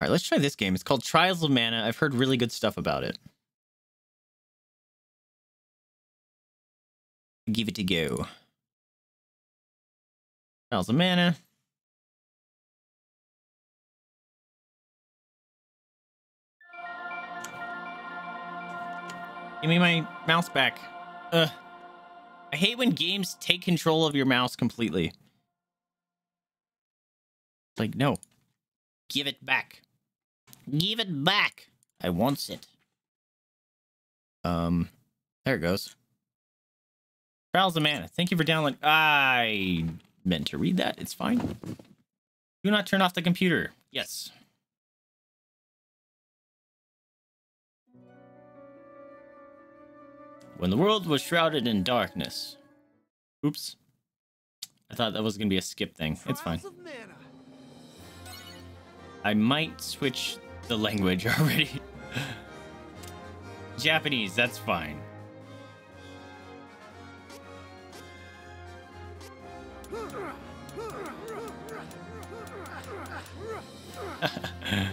All right, let's try this game. It's called Trials of Mana. I've heard really good stuff about it. Give it a go. Trials of Mana. Give me my mouse back. Ugh. I hate when games take control of your mouse completely. Like, no. Give it back. Give it back. I wants it. Um, there it goes. Trials of Mana. Thank you for downloading. I meant to read that. It's fine. Do not turn off the computer. Yes. When the world was shrouded in darkness. Oops. I thought that was going to be a skip thing. It's fine. I might switch the language already. Japanese, that's fine.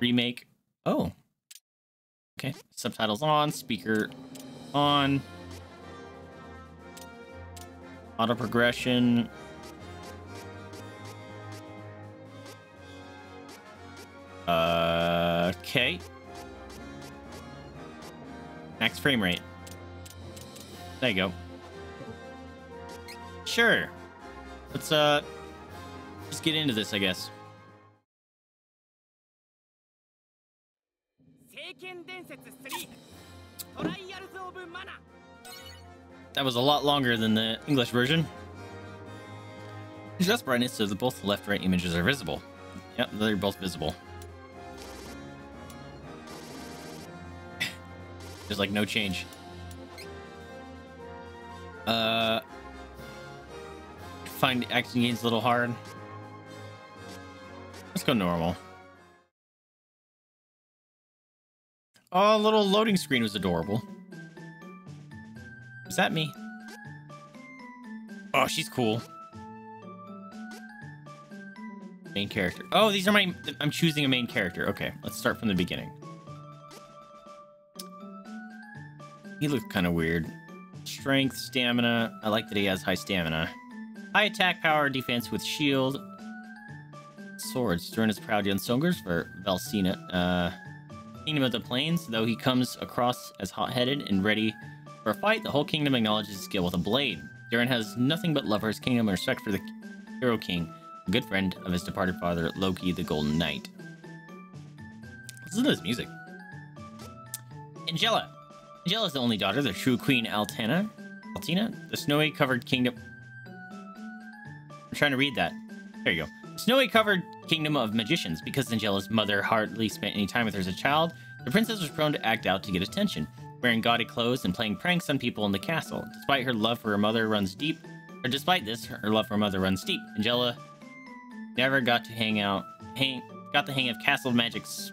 Remake. Oh. Okay. Subtitles on, speaker on. Auto progression. Uh, okay. Max frame rate. There you go. Sure. Let's, uh, just get into this, I guess. That was a lot longer than the English version. Adjust brightness so that both the left right images are visible. Yep, they're both visible. There's like no change. Uh, find action gains a little hard. Let's go normal. Oh, little loading screen was adorable. Is that me? Oh, she's cool. Main character. Oh, these are my... I'm choosing a main character. Okay, let's start from the beginning. He looks kind of weird. Strength, stamina. I like that he has high stamina. High attack power, defense with shield. Swords. During his proud young soldiers for Valsena. Uh, Kingdom of the Plains. Though he comes across as hot-headed and ready for a fight, the whole kingdom acknowledges his skill with a blade. Duran has nothing but love for his kingdom and respect for the Hero King, a good friend of his departed father, Loki the Golden Knight. Listen to this music. Angela. Angela is the only daughter, the true Queen Altana, Altina, the snowy covered kingdom. I'm trying to read that. There you go. Snowy covered kingdom of magicians. Because Angela's mother hardly spent any time with her as a child, the princess was prone to act out to get attention wearing gaudy clothes and playing pranks on people in the castle. Despite her love for her mother runs deep, or despite this, her love for her mother runs deep. Angela never got to hang out, hang, got the hang of castle magics,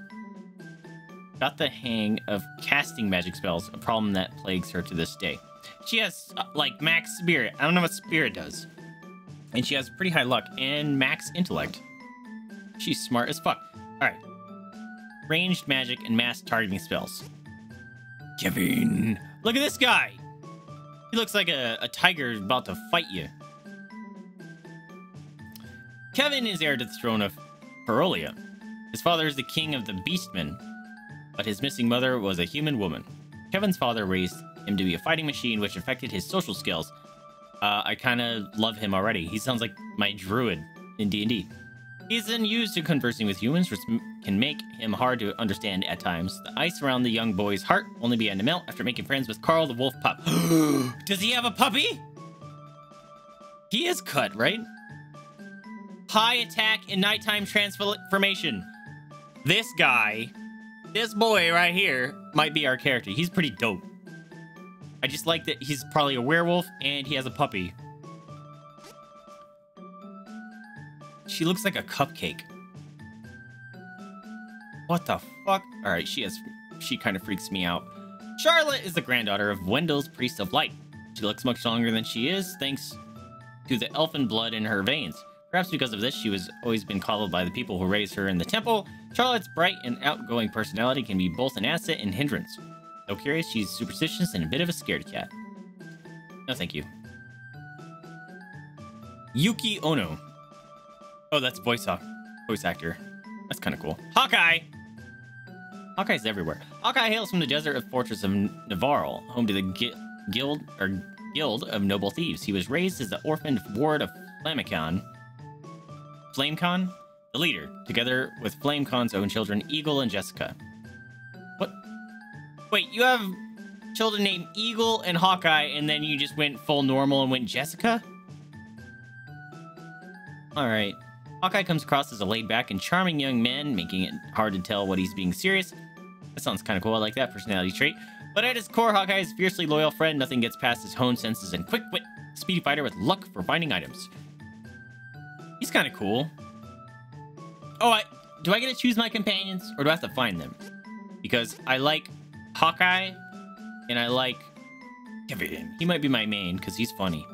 got the hang of casting magic spells, a problem that plagues her to this day. She has, uh, like, max spirit. I don't know what spirit does. And she has pretty high luck and max intellect. She's smart as fuck. Alright. Ranged magic and mass targeting spells. Kevin. Look at this guy. He looks like a, a tiger about to fight you. Kevin is heir to the throne of Ferolia. His father is the king of the Beastmen, but his missing mother was a human woman. Kevin's father raised him to be a fighting machine, which affected his social skills. Uh, I kind of love him already. He sounds like my druid in D&D. He's then used to conversing with humans, which can make him hard to understand at times. The ice around the young boy's heart only began to melt after making friends with Carl the wolf pup. Does he have a puppy? He is cut, right? High attack and nighttime transformation. This guy, this boy right here, might be our character. He's pretty dope. I just like that he's probably a werewolf and he has a puppy. She looks like a cupcake. What the fuck? All right, she has, she kind of freaks me out. Charlotte is the granddaughter of Wendel's Priest of Light. She looks much stronger than she is, thanks to the elfin blood in her veins. Perhaps because of this, she was always been coddled by the people who raised her in the temple. Charlotte's bright and outgoing personality can be both an asset and hindrance. Though curious, she's superstitious and a bit of a scaredy cat. No, thank you. Yuki Ono. Oh, that's voice voice actor. That's kind of cool. Hawkeye. Hawkeye's everywhere. Hawkeye hails from the desert of fortress of Navarro, home to the Gu guild or guild of noble thieves. He was raised as the orphaned ward of Flamekhan. Flamekhan, the leader, together with Flamekhan's own children, Eagle and Jessica. What? Wait, you have children named Eagle and Hawkeye, and then you just went full normal and went Jessica? Alright. Hawkeye comes across as a laid-back and charming young man, making it hard to tell what he's being serious. That sounds kind of cool. I like that personality trait. But at his core, Hawkeye is fiercely loyal friend. Nothing gets past his honed senses and quick wit. Speedy fighter with luck for finding items. He's kind of cool. Oh, I, do I get to choose my companions or do I have to find them? Because I like Hawkeye and I like Kevin. He might be my main because he's funny.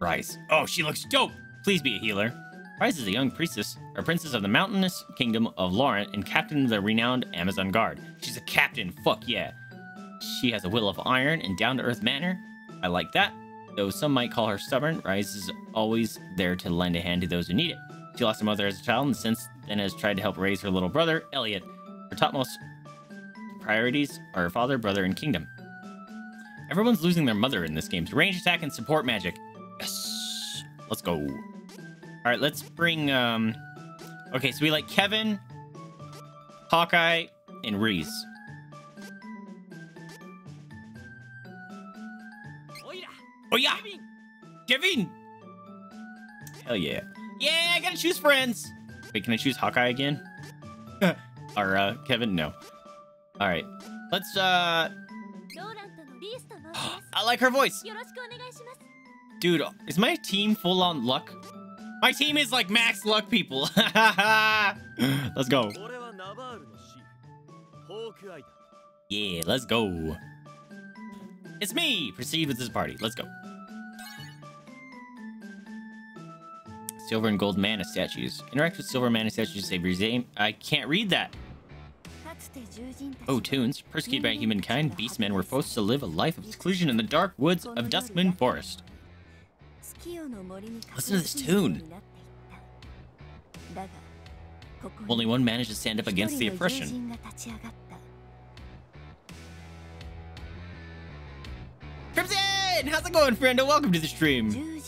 Rise. Oh, she looks dope. Please be a healer. Rise is a young priestess, a princess of the mountainous kingdom of Laurent and captain of the renowned Amazon Guard. She's a captain, fuck yeah. She has a will of iron and down-to-earth manner. I like that. Though some might call her stubborn, Rise is always there to lend a hand to those who need it. She lost her mother as a child and since then has tried to help raise her little brother, Elliot. Her topmost priorities are her father, brother, and kingdom. Everyone's losing their mother in this game. Range attack and support magic. Yes. Let's go. All right, let's bring... um. Okay, so we like Kevin, Hawkeye, and Riesz. Oh yeah! Kevin! Hell yeah. Yeah, I gotta choose friends! Wait, can I choose Hawkeye again? or, uh, Kevin? No. Alright. Let's, uh... I like her voice! Dude, is my team full on luck? My team is like max luck people. let's go. Yeah, let's go. It's me! Proceed with this party. Let's go. Silver and gold mana statues. Interact with silver mana statues to save your aim. I can't read that. Oh, tunes. Persecuted by humankind, beastmen were forced to live a life of seclusion in the dark woods of Duskmoon Forest. Listen to this tune. Only one managed to stand up against the oppression. Crimson! How's it going, friend? Welcome to the stream.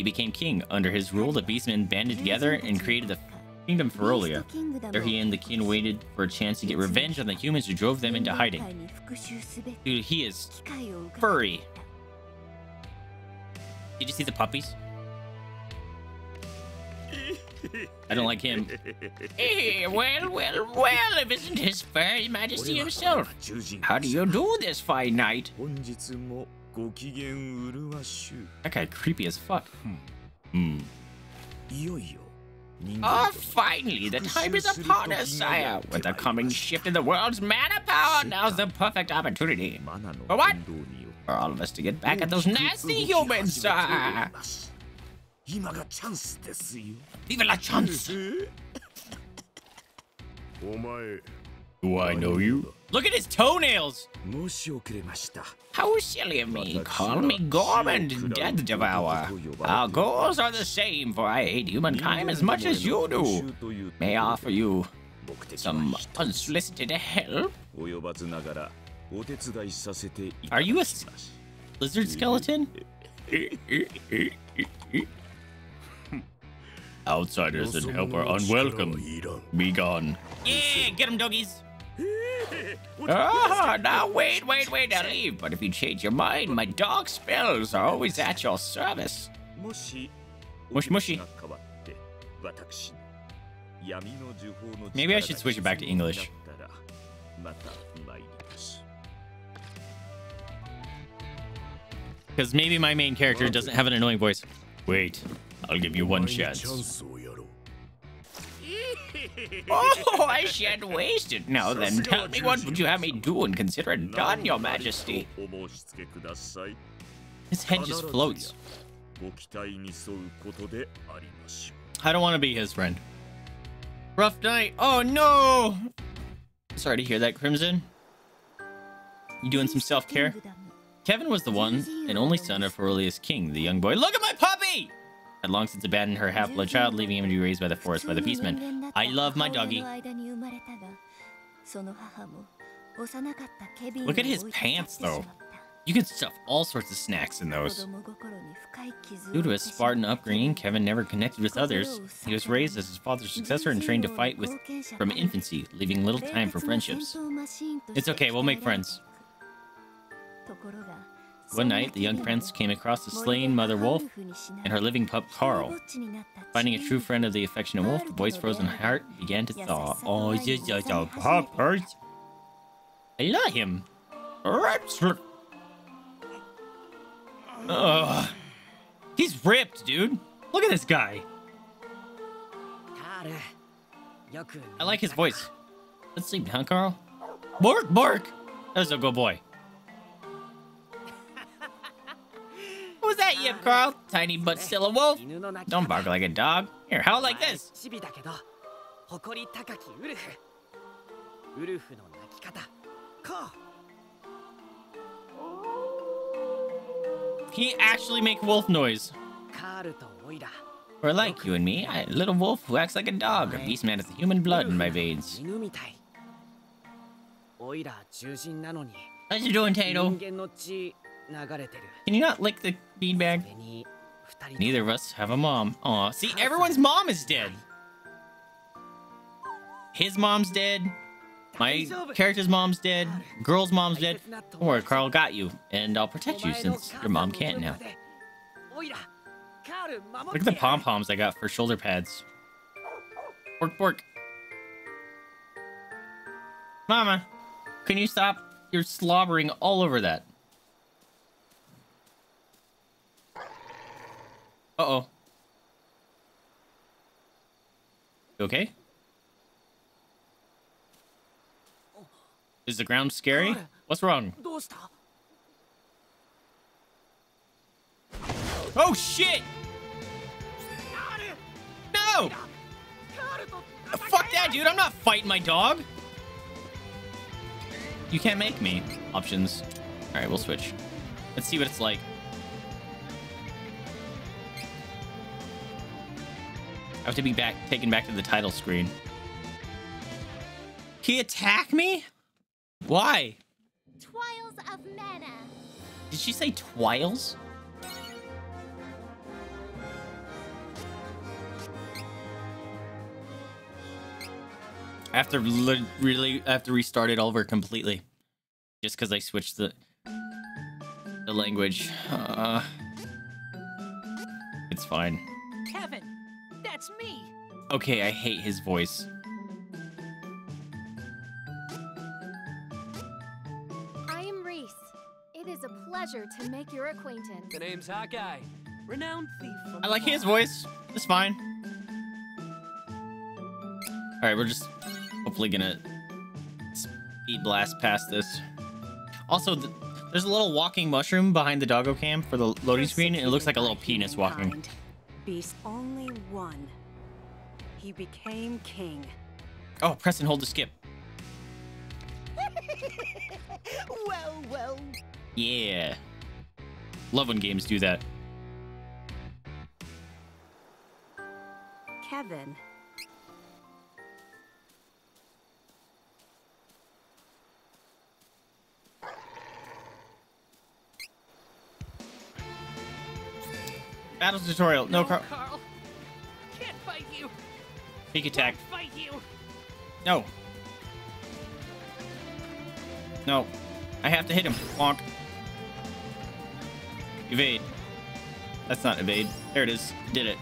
He became king. Under his rule, the beastmen banded together and created the Kingdom Ferolia. There he and the king waited for a chance to get revenge on the humans who drove them into hiding. Dude, he is furry. Did you see the puppies? I don't like him. Hey, well, well, well, if isn't his fairy majesty himself. How do you do this fine night? That guy creepy as fuck. Hmm. Oh, finally, the time is upon us, sire. With the coming shift in the world's mana power, now's the perfect opportunity. For what? For all of us to get back at those nasty humans, sire. Viva la chance! Do I know you? Look at his toenails! How silly of me. Call me Goremand, Death Devourer. Our goals are the same, for I hate humankind as much as you do. May I offer you some unsolicited help? Are you a lizard skeleton? Outsiders and help are unwelcome. Be gone. Yeah, get him, doggies. Ah, now wait, wait, wait, now leave. But if you change your mind, my dog spells are always at your service. Mushy mushy. Maybe I should switch it back to English. Because maybe my main character doesn't have an annoying voice. Wait, I'll give you one chance. oh, I shan't waste it. Now then, tell me what would you have me do and consider it done, your majesty. His head just floats. I don't want to be his friend. Rough night. Oh, no! Sorry to hear that, Crimson. You doing some self-care? Kevin was the one and only son of Aurelius King, the young boy. Look at my pop! Had long since abandoned her half blood child, leaving him to be raised by the forest by the beastmen. I love my doggy. Look at his pants, though. You can stuff all sorts of snacks in those. Due to his Spartan upbringing, Kevin never connected with others. He was raised as his father's successor and trained to fight with from infancy, leaving little time for friendships. It's okay, we'll make friends. One night, the young prince came across the slain mother wolf and her living pup Carl. Finding a true friend of the affectionate wolf, the boy's frozen heart began to thaw. Oh, just a puppers. I love him. Ugh. He's ripped, dude. Look at this guy. I like his voice. Let's sleep, huh, Carl? Bark, bark. That's a good boy. was that, Yip Carl? Tiny but still a wolf? Don't bark like a dog. Here, howl like this. He actually make wolf noise. Or like you and me, a little wolf who acts like a dog. A beast man with human blood in my veins. How's you doing, Tato? Can you not lick the beanbag? Neither of us have a mom. Aw, see, everyone's mom is dead. His mom's dead. My character's mom's dead. Girl's mom's dead. Don't worry, Carl got you. And I'll protect you since your mom can't now. Look at the pom-poms I got for shoulder pads. Bork, bork. Mama, can you stop? You're slobbering all over that. Uh-oh. okay? Is the ground scary? What's wrong? Oh shit! No! Fuck that, dude! I'm not fighting my dog! You can't make me. Options. Alright, we'll switch. Let's see what it's like. I have to be back taken back to the title screen. He attack me? Why? Twiles of mana. Did she say twiles? I have to really I have to restart it over completely, just because I switched the the language. Uh, it's fine. Kevin that's me Okay, I hate his voice. I am Riesz. It is a pleasure to make your acquaintance. The name's Hawkeye renowned thief I like his voice. It's fine. All right, we're just hopefully gonna speed blast past this. Also, th there's a little walking mushroom behind the doggo cam for the loading screen, and it looks like a little penis walking. Beast only one. He became king. Oh, press and hold to skip. well well Yeah. Love when games do that. Kevin. Battle tutorial. No, Carl. Carl can't fight you Peek attack. fight you No. No. I have to hit him. Bonk. Evade. That's not evade. There it is. Did it.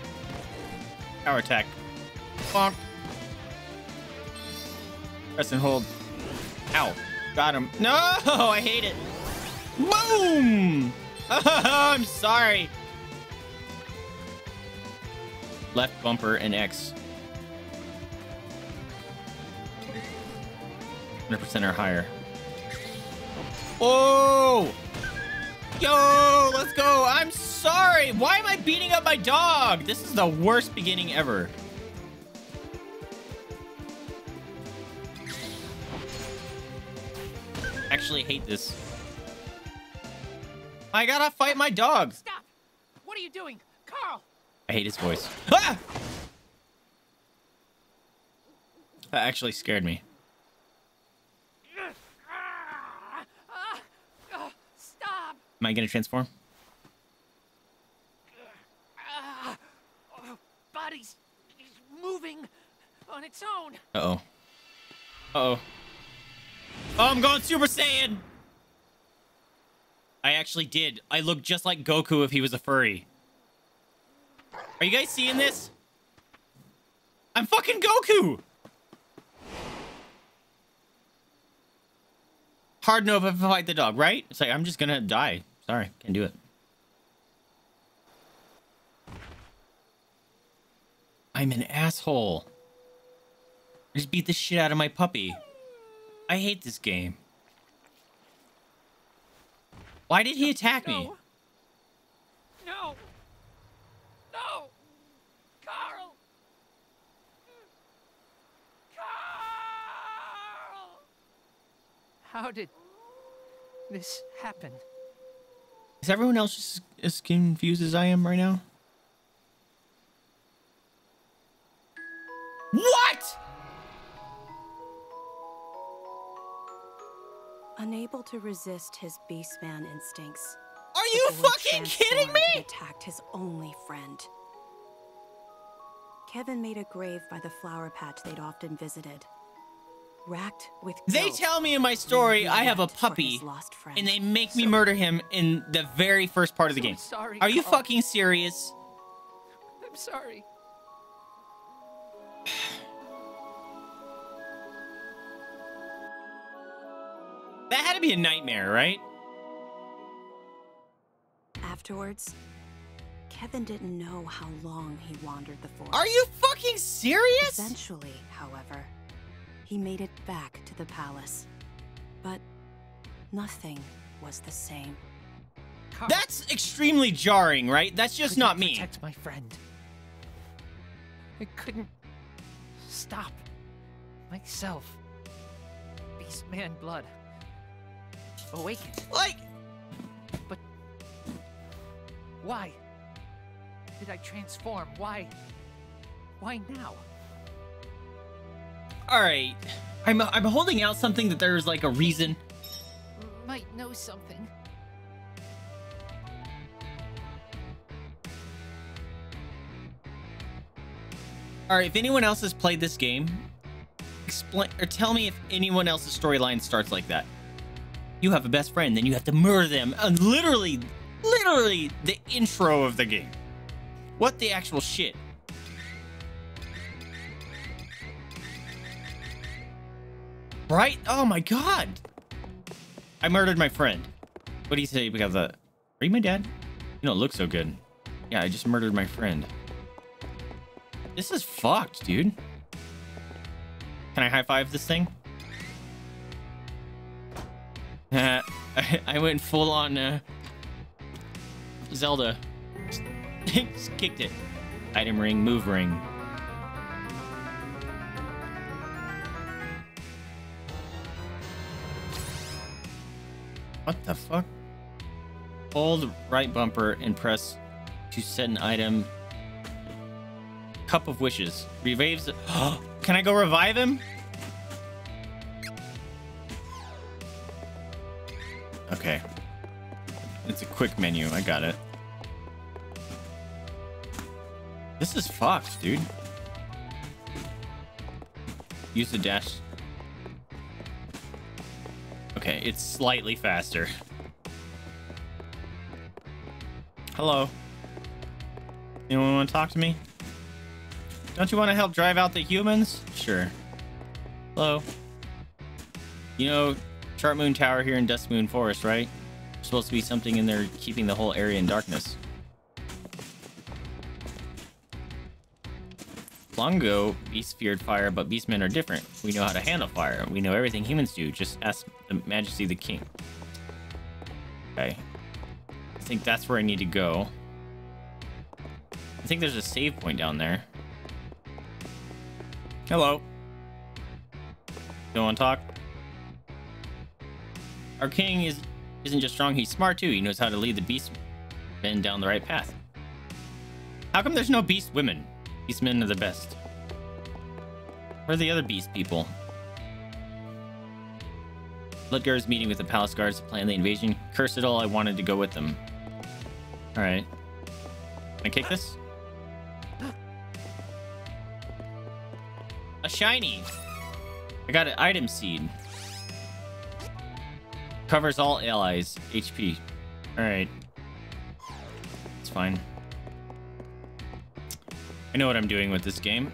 Power attack. Bonk. Press and hold. Ow. Got him. No! I hate it. Boom! Oh, I'm sorry. Left bumper and X. 100% or higher. Oh! Yo, let's go. I'm sorry. Why am I beating up my dog? This is the worst beginning ever. Actually hate this. I gotta fight my dog. Stop! What are you doing? Carl! I hate his voice. Ah! That actually scared me. Ah, ah, ah, stop! Am I gonna transform? Ah, oh, body's moving on its own. Uh-oh. Uh-oh. Oh, I'm going Super Saiyan! I actually did. I look just like Goku if he was a furry. Are you guys seeing this? I'm fucking Goku! Hard no if I fight the dog, right? It's like, I'm just gonna die. Sorry, can't do it. I'm an asshole. I just beat the shit out of my puppy. I hate this game. Why did he attack me? No. No. No. Carl. Carl. How did this happen? Is everyone else just as confused as I am right now? What? Unable to resist his beastman instincts, Are you fucking kidding me? Attacked his only friend. Kevin made a grave by the flower patch they'd often visited. Racked with They tell me in my story I have a puppy lost and they make me murder him in the very first part of the So game. sorry, Are you Carl. fucking serious? I'm sorry. That had to be a nightmare, right? Afterwards, Kevin didn't know how long he wandered the forest. Are you fucking serious? Eventually, however, he made it back to the palace. But nothing was the same. Carl, That's extremely jarring, right? That's just couldn't not me. Protect my friend. I couldn't stop myself. Beastman blood awakened. Like, but Why did I transform? Why? Why now? All right. I'm I'm holding out something that there's like a reason. Might know something. All right, if anyone else has played this game, explain or tell me if anyone else's storyline starts like that. You have a best friend, then you have to murder them. And literally, literally the intro of the game. What the actual shit? Right? Oh my god. I murdered my friend. What do you say because of that? Are you my dad? You don't look so good. Yeah, I just murdered my friend. This is fucked, dude. Can I high five this thing? I, I went full on uh, Zelda. Just kicked it. Item ring, move ring. What the fuck? Hold right bumper and press to set an item Cup of Wishes. Revives. Can I go revive him? Okay. It's a quick menu. I got it. This is fucked, dude. Use the dash. It's slightly faster. Hello. Anyone want to talk to me? Don't you want to help drive out the humans? Sure. Hello. You know Chart Moon Tower here in Duskmoon Forest, right? There's supposed to be something in there keeping the whole area in darkness. Long ago, beasts feared fire, but beastmen are different. We know how to handle fire. We know everything humans do. Just ask the Majesty the King. Okay. I think that's where I need to go. I think there's a save point down there. Hello. Don't want to talk? Our king is isn't just strong, he's smart too. He knows how to lead the beast men down the right path. How come there's no beast women? Beast men are the best. Where are the other beast people? Ludgar is meeting with the palace guards to plan the invasion. Curse it all, I wanted to go with them. Alright. Can I kick this? A shiny! I got an item seed. Covers all allies. HP. Alright. It's fine. I know what I'm doing with this game.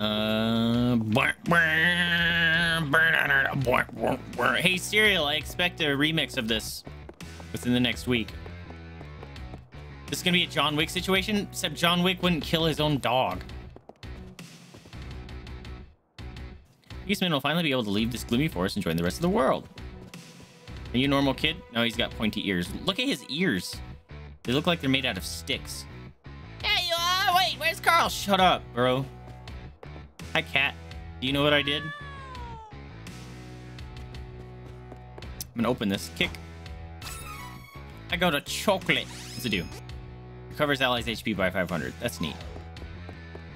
Uh, hey Serial, I expect a remix of this within the next week. This is gonna be a John Wick situation, except John Wick wouldn't kill his own dog. Beastman will finally be able to leave this gloomy forest and join the rest of the world. Are you a normal kid? No, he's got pointy ears. Look at his ears. They look like they're made out of sticks. Yeah, you are. Wait, where's Carl? Shut up, bro. Hi, cat. Do you know what I did? I'm gonna open this. Kick. I got a chocolate. What's it do? Recovers allies HP by 500. That's neat.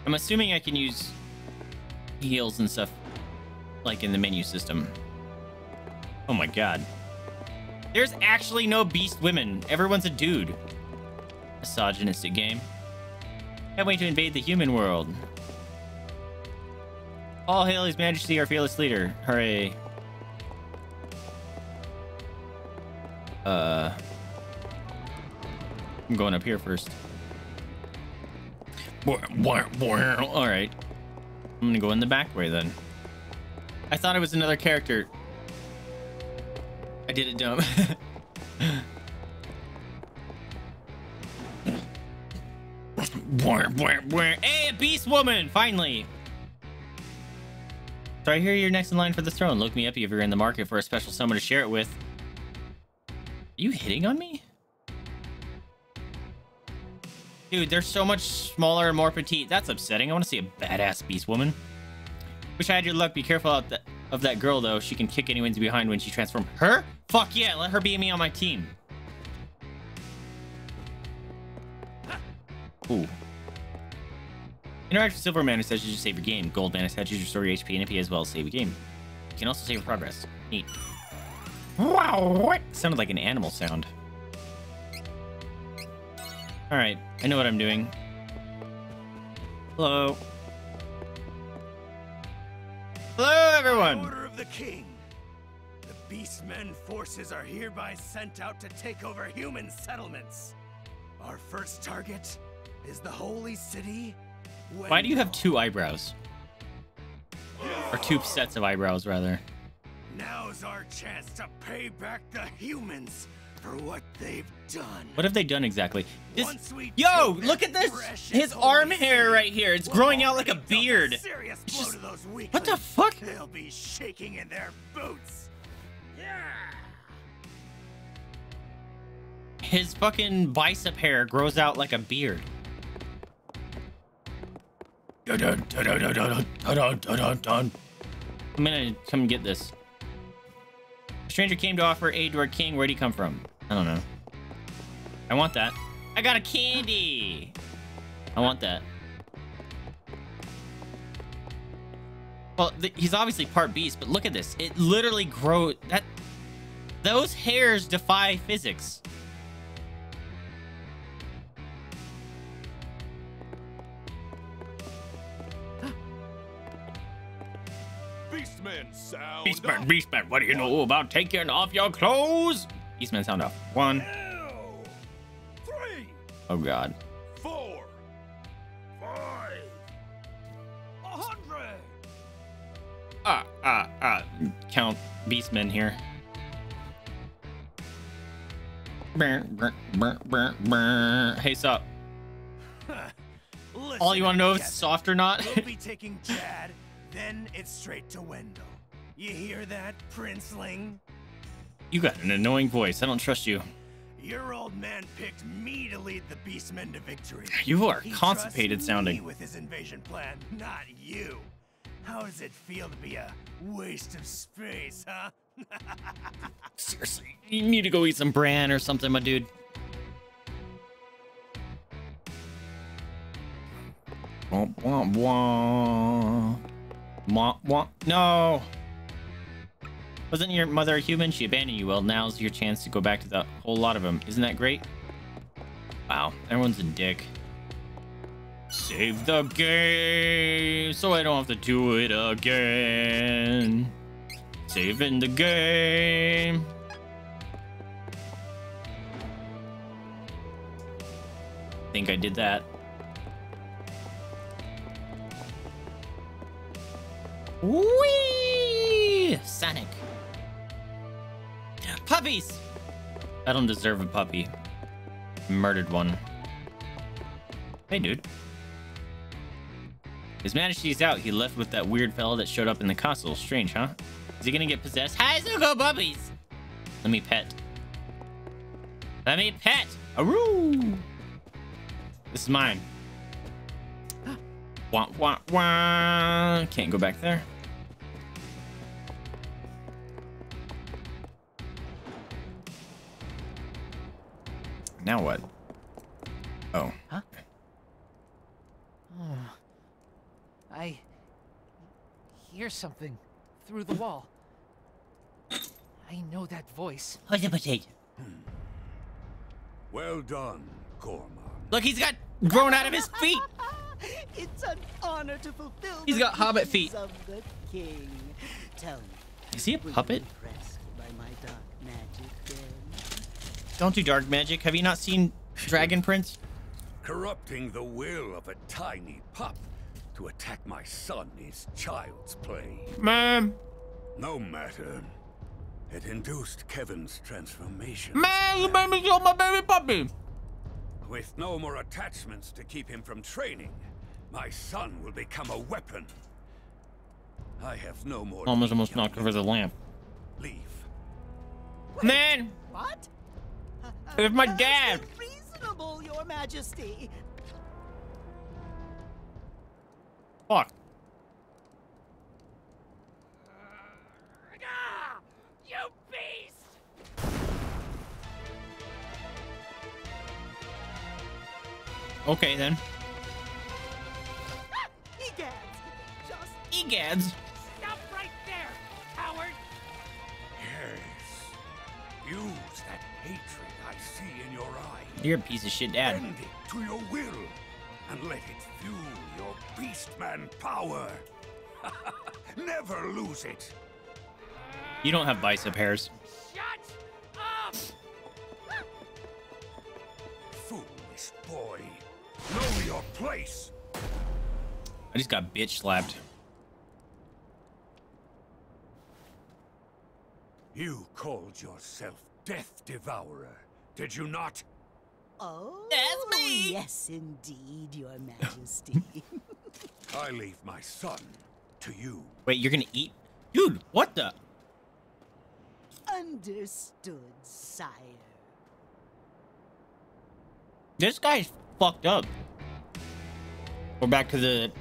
I'm assuming I can use heals and stuff like in the menu system. Oh my god. There's actually no beast women. Everyone's a dude. Misogynistic game. Can't wait to invade the human world. All hail His Majesty, our fearless leader. Hooray. Uh... I'm going up here first. Alright. I'm gonna go in the back way then. I thought it was another character. I did it dumb. hey, a beast woman! Finally! So I hear you're next in line for the throne. Look me up if you're in the market for a special someone to share it with. Are you hitting on me? Dude, they're so much smaller and more petite. That's upsetting. I want to see a badass beast woman. Wish I had your luck. Be careful of that, of that girl, though. She can kick anyone's behind when she transforms. Her? Fuck yeah, let her be me on my team. Ooh. Interact with Silver Man, who says you save your game. Gold Man attaches your story HP and MP as well as save your game. You can also save your progress. Neat. Wow, what? Sounded like an animal sound. Alright, I know what I'm doing. Hello. Hello, everyone! Order of the King. The Beastmen forces are hereby sent out to take over human settlements. Our first target is the holy city. Why do you have two eyebrows? Or two sets of eyebrows, rather. Now's our chance to pay back the humans for what they've done. What have they done exactly? This, yo, look at this! His arm hair right here. It's growing out like a beard. Just, what the fuck? They'll be shaking in their boots. Yeah. His fucking bicep hair grows out like a beard. I'm gonna come get this. A stranger came to offer aid to our king. Where'd he come from? I don't know. I want that. I got a candy. I want that. Well, he's obviously part beast, but look at this. It literally grows. That those hairs defy physics. Beastman sound. Beastman, Beastman, what do you know about taking off your clothes? Beastman sound off. One. Two, three, Oh god. four, five, a hundred. Ah, ah, ah. Count Beastmen here. Brr, brr, brr, brr, brr. Hey, sup? All you want to know if it's soft or not? we'll be taking Jad, then it's straight to Wendel. You hear that, Princeling? you got an annoying voice. I don't trust you. Your old man picked me to lead the Beastmen to victory. You are He constipated sounding. Me with his invasion plan, not you. How does it feel to be a waste of space, huh? Seriously, you need to go eat some bran or something, my dude. Wah, wah, wah. Wah, wah. No. Wasn't your mother a human? She abandoned you. Well, now's your chance to go back to the whole lot of them. Isn't that great? Wow, everyone's a dick. Save the game so I don't have to do it again. Saving the game. Think I did that. Whee! Sonic. Puppies! I don't deserve a puppy. Murdered one. Hey, dude. His Majesty's out. He left with that weird fella that showed up in the castle. Strange, huh? Is he gonna get possessed? Hi, Zuko puppies! Let me pet. Let me pet! Aroo! This is mine. Wah, wah, wah. Can't go back there. Now what? Oh. Huh. I hear something through the wall. I know that voice. What's a potato? Hmm. Well done, Corman. Look, he's got grown out of his feet. It's an honor to fulfill He's the got hobbit feet. Of the king. Tell me, Is he a were you puppet? impressed by my dark magic then? Don't do dark magic. Have you not seen Dragon Prince? Corrupting the will of a tiny pup to attack my son is child's play. Man, No matter. It induced Kevin's transformation. man, you made me kill my baby puppy. With no more attachments to keep him from training, my son will become a weapon. I have no more. Almost, need, almost knocked over the lamp. Leave. Man, What? It's my dad. Reasonable, Your Majesty. Fuck. You beast! Okay then. Egads! Just Egads. stop right there, coward! Yes. Use that hatred I see in your. You're a piece of shit dad. Bend it to your will and let it fuel your beastman power. Never lose it. You don't have bicep hairs. Shut up! Foolish boy. Know your place. I just got bitch slapped. You called yourself Death Devourer, did you not? Oh, That's me. yes, indeed, Your Majesty. I leave my son to you. Wait, you're gonna eat? Dude, what the? Understood, sire. This guy's fucked up. We're back to the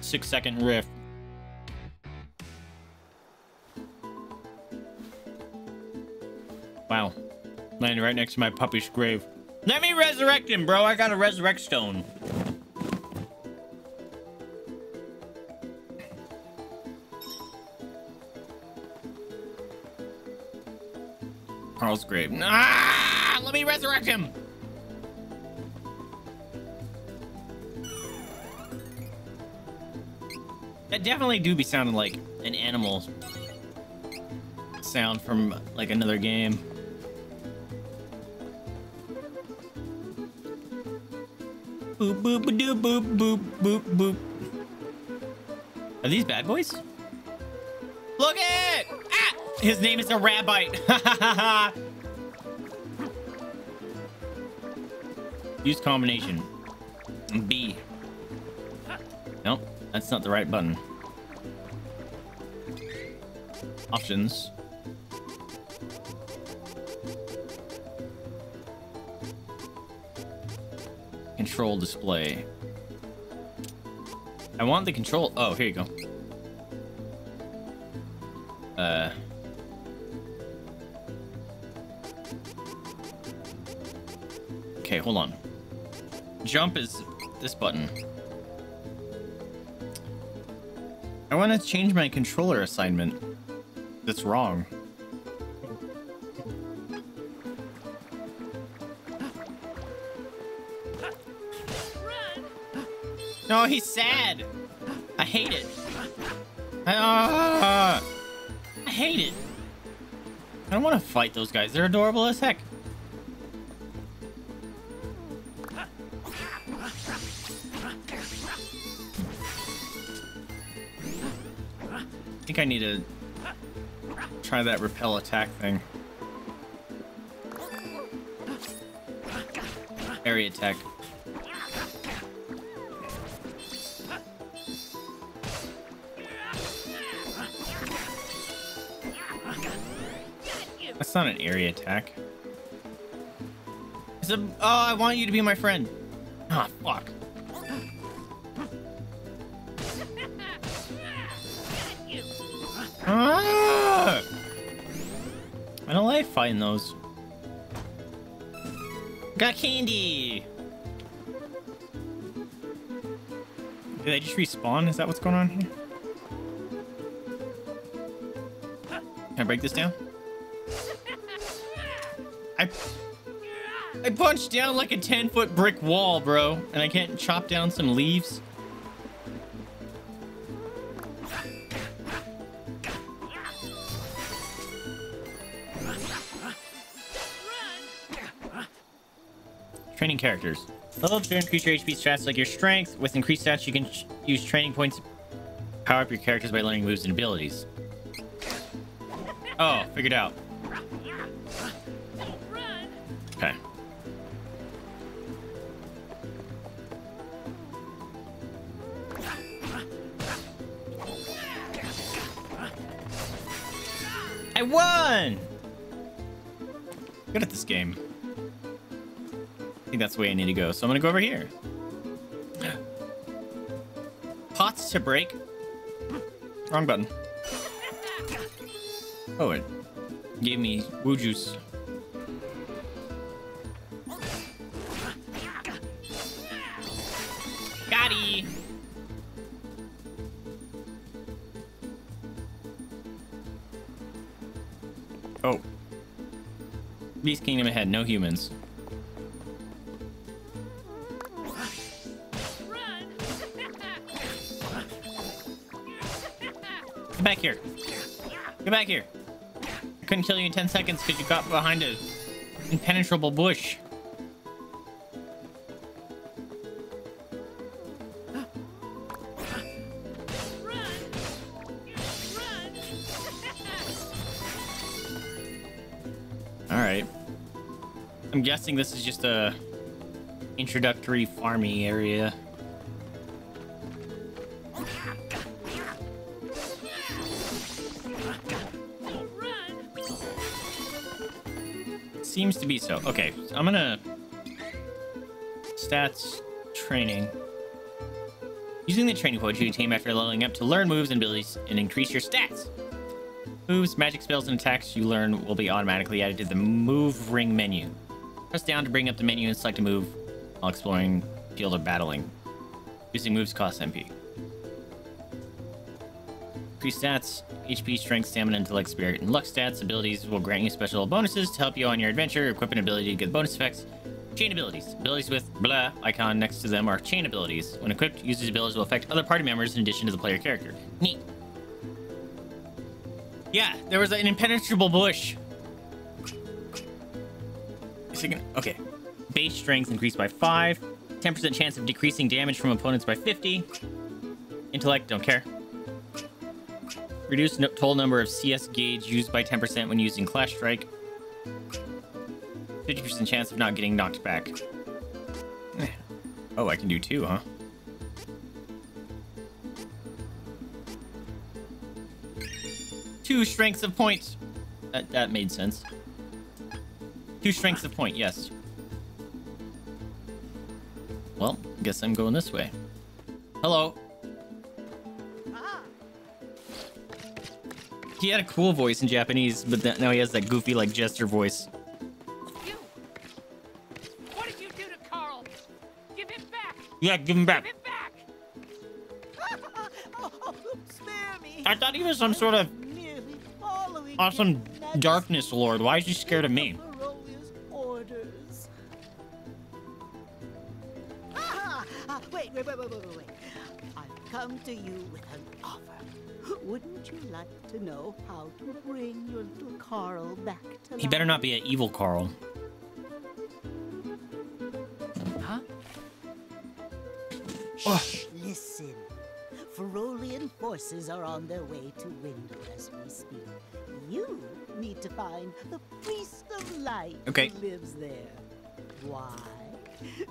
six second riff. Wow. Landed right next to my puppy's grave. Let me resurrect him, bro. I got a resurrect stone. Carl's grave. Ah! Let me resurrect him. That definitely do be sounding like an animal sound from like another game. Boop boop doop boop boop boop boop. Are these bad boys? Look it! Ah! His name is a rabite. Use combination. B. Nope, that's not the right button. Control display. I want the control. Oh, here you go. Uh. Okay, hold on. Jump is this button. I want to change my controller assignment. That's wrong. No, he's sad. I hate it. I, uh, I hate it. I don't want to fight those guys. They're adorable as heck. I think I need to try that repel attack thing. Area attack. That's not an area attack. It's a, oh, I want you to be my friend. Ah, fuck. Ah! I don't like fighting those. Got candy! Did they just respawn? Is that what's going on here? Can I break this down? I punched down like a 10 foot brick wall, bro, and I can't chop down some leaves. Training characters. Level up to increase your HP stats like your strength. With increased stats, you can use training points to power up your characters by learning moves and abilities. Oh, figured out. That's the way I need to go. So I'm gonna go over here. Pots to break. Wrong button. Oh, it gave me woo juice. Gotti! Oh. Beast Kingdom ahead, no humans. Couldn't kill you in 10 seconds because you got behind a impenetrable bush. All right. I'm guessing this is just a introductory farming area. To be so. Okay, so I'm gonna stats training. Using the training points you obtain after leveling up to learn moves and abilities and increase your stats. Moves, magic spells, and attacks you learn will be automatically added to the move ring menu. Press down to bring up the menu and select a move while exploring field of battling. Using moves costs MP. Increase stats, HP, strength, stamina, intellect, spirit, and luck stats. Abilities will grant you special bonuses to help you on your adventure. Equip an ability to get bonus effects. Chain abilities. Abilities with blah icon next to them are chain abilities. When equipped, users' abilities will affect other party members in addition to the player character. Neat. Yeah, there was an impenetrable bush. Okay. Base strength increased by 5. 10% chance of decreasing damage from opponents by 50. Intellect, don't care. Reduce no total number of CS gauge used by 10% when using Class Strike. 50% chance of not getting knocked back. Oh, I can do two, huh? Two strengths of point. That, that made sense. Two strengths of point, yes. Well, I Guess I'm going this way. Hello. He had a cool voice in Japanese, but then, now he has that goofy, like, jester voice. You! What did you do to Karl? Give him back! Yeah, give him back. Give him back! oh, spare me! I thought he was some sort of awesome darkness lord. Why is he scared of me? Ah, ah, wait, wait, wait, wait, wait, wait, wait. I've come to you with an offer. Wouldn't you like to know how to bring your little Karl back to life? He better not be an evil Karl. Huh? Shh, oh. listen. Ferolian forces are on their way to Wendel as we speak. You need to find the Priest of Light Okay. who lives there. Why?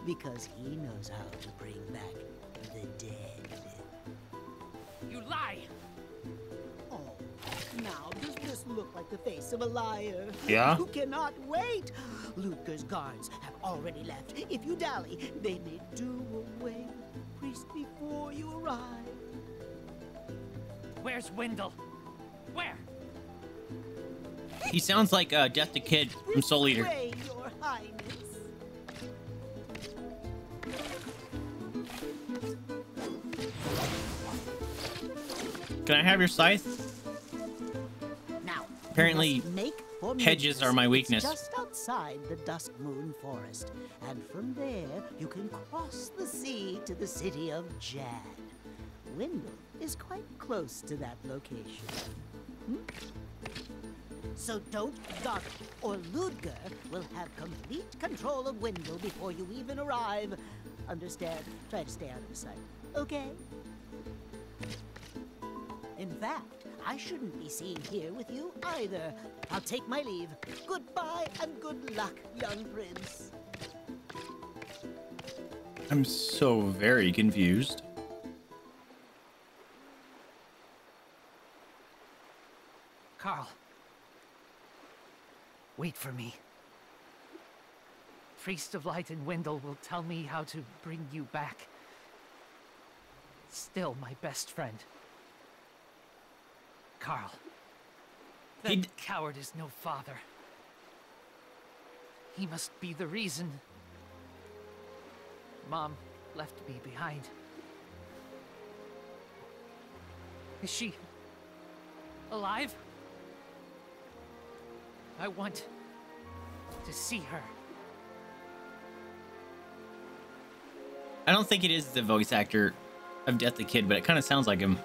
Because he knows how to bring back the dead. You lie! Does look like the face of a liar? Yeah? Who cannot wait? Ludger's guards have already left. If you dally, they may do away with the priest before you arrive. Where's Wendel? Where? He sounds like uh, Death the Kid from Soul Eater. Way. Can I have your scythe? Apparently, make for hedges are my weakness. just outside the Duskmoon Forest, and from there you can cross the sea to the city of Jad. Wendel is quite close to that location. Hmm? So don't dawdle, or Ludger will have complete control of Wendel before you even arrive. Understand? Try to stay out of sight. Okay? In fact, I shouldn't be seen here with you either. I'll take my leave. Goodbye and good luck, young prince. I'm so very confused. Karl. Wait for me. Priest of Light and Wendel will tell me how to bring you back. Still my best friend. Karl. That He'd- coward is no father. He must be the reason Mom left me behind. Is she alive? I want to see her. I don't think it is the voice actor of Death the Kid, but it kind of sounds like him.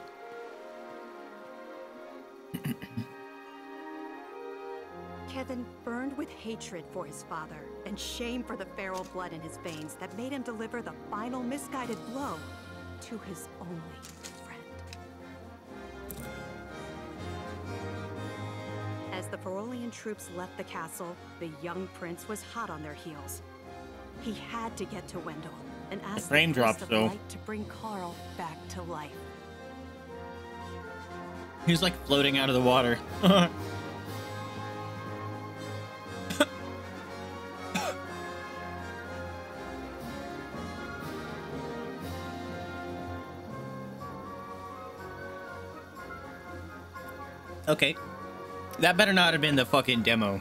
Burned with hatred for his father and shame for the feral blood in his veins that made him deliver the final misguided blow to his only friend. As the Ferolian troops left the castle, the young prince was hot on their heels. He had to get to Wendel and ask frame the Priest drops, of though. To bring Karl back to life. He was like floating out of the water. okay. That better not have been the fucking demo.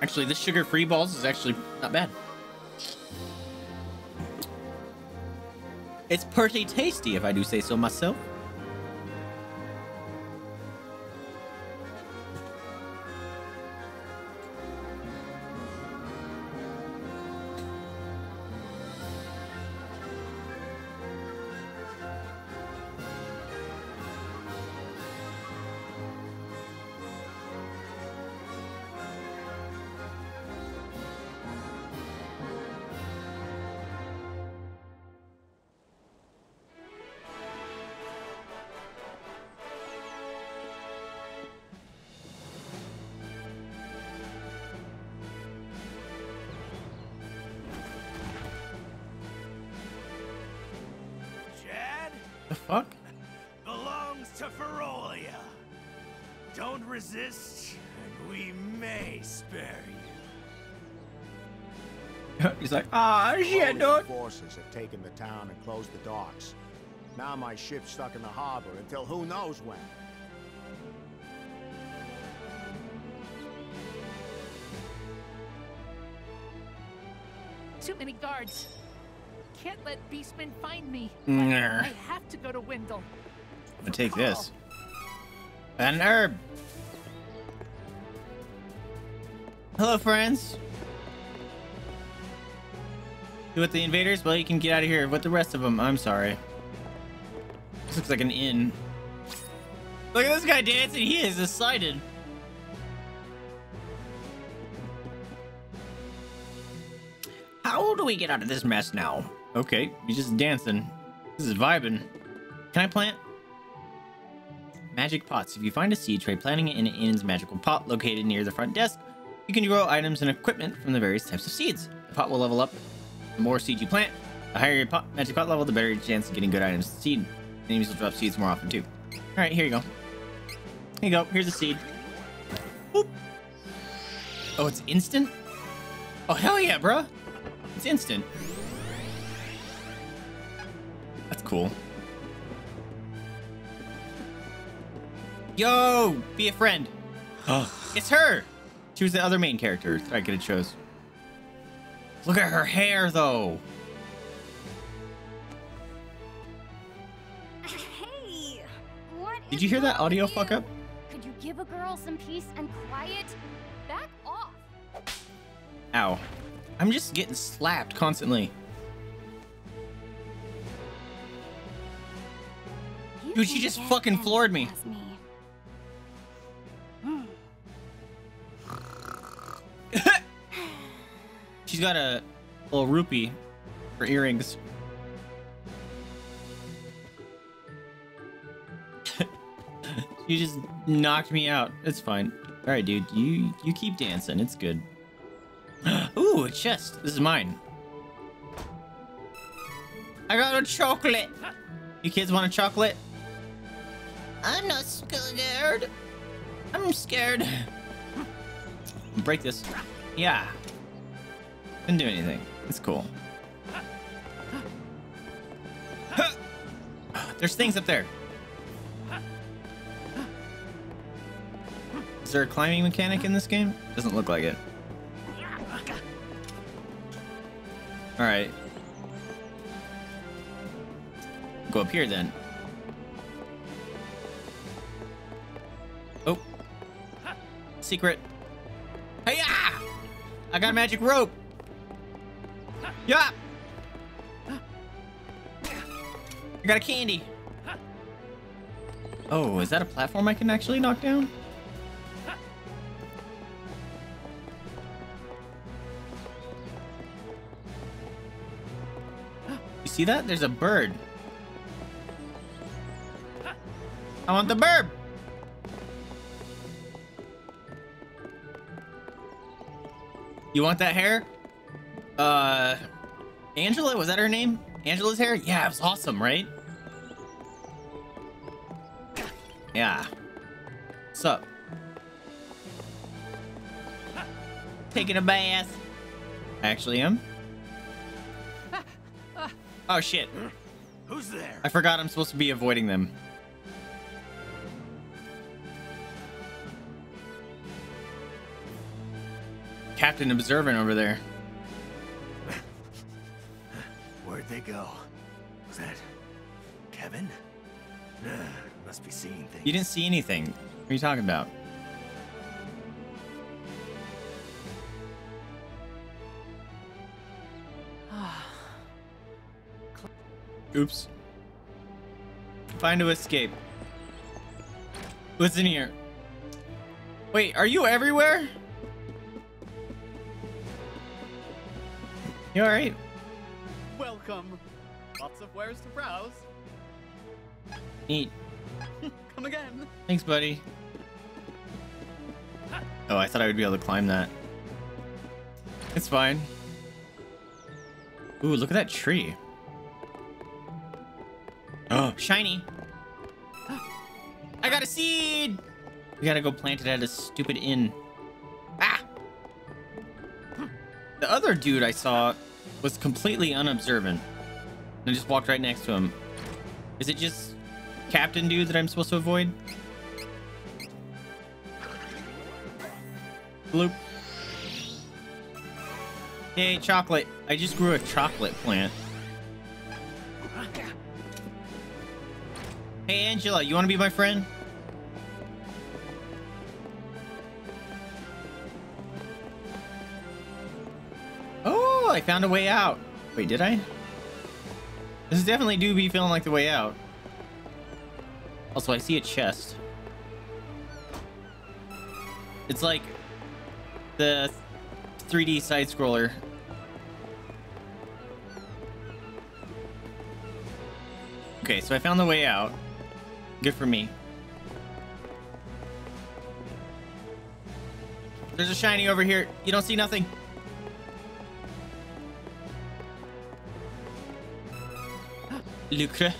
Actually, this sugar-free balls is actually not bad. It's pretty tasty, if I do say so myself. Dude. have taken the town and closed the docks. Now my ship's stuck in the harbor until who knows when. Too many guards. Can't let beastmen find me. Ngar. I have to go to Wendel. I'm gonna take this. An herb. Hello, friends. With the invaders? Well, you can get out of here with the rest of them. I'm sorry. This looks like an inn. Look at this guy dancing. He is excited. How do we get out of this mess now? Okay, you're just dancing. This is vibing. Can I plant? Magic pots. If you find a seed, tray planting it in an inn's magical pot located near the front desk. You can grow items and equipment from the various types of seeds. The pot will level up. The more seeds you plant, the higher your pot, magic pot level, the better your chance of getting good items seed. Enemies will drop seeds more often too. All right, here you go. Here you go. Here's a seed. Boop. Oh, it's instant? Oh, hell yeah, bruh. It's instant. That's cool. Yo, be a friend. it's her. She was the other main character I could have chose. Look at her hair, though. Hey, what Did you hear that audio fuck up? Could you give a girl some peace and quiet? Back off. Ow. I'm just getting slapped constantly. You Dude, she just fucking floored me. me. She's got a little rupee for earrings. you just knocked me out. It's fine. All right, dude. You you keep dancing. It's good. Ooh, a chest. This is mine. I got a chocolate. You kids want a chocolate? I'm not scared. I'm scared. Break this. Yeah. Didn't do anything. It's cool. There's things up there. Is there a climbing mechanic in this game? Doesn't look like it. All right. Go up here then. Oh. Secret. Hey! I got a magic rope. Yeah. I got a candy. Oh, is that a platform I can actually knock down? You see that? There's a bird. I want the bird. You want that hair? Uh, Angela, was that her name? Angela's hair? Yeah, it was awesome, right? Yeah. What's up? Taking a bath. I actually am. Oh shit. Who's there? I forgot I'm supposed to be avoiding them. Captain Observant over there. Where'd they go? Was that Kevin? Ugh, must be seeing things. You didn't see anything. What are you talking about? Oops. Find to escape. What's in here? Wait, are you everywhere? You alright? Welcome. Lots of wares to browse. Neat. Come again. Thanks, buddy. Oh, I thought I would be able to climb that. It's fine. Ooh, look at that tree. Oh, shiny. I got a seed. We gotta go plant it at a stupid inn. Ah! The other dude I saw was completely unobservant. I just walked right next to him. Is it just Captain Dude that I'm supposed to avoid? Bloop. Hey, chocolate. I just grew a chocolate plant. Hey, Angela, you want to be my friend? I found a way out. Wait, did I? This is definitely do be feeling like the way out. Also, I see a chest. It's like the 3D side scroller. Okay, so I found the way out. Good for me. There's a shiny over here. You don't see nothing. Lucre.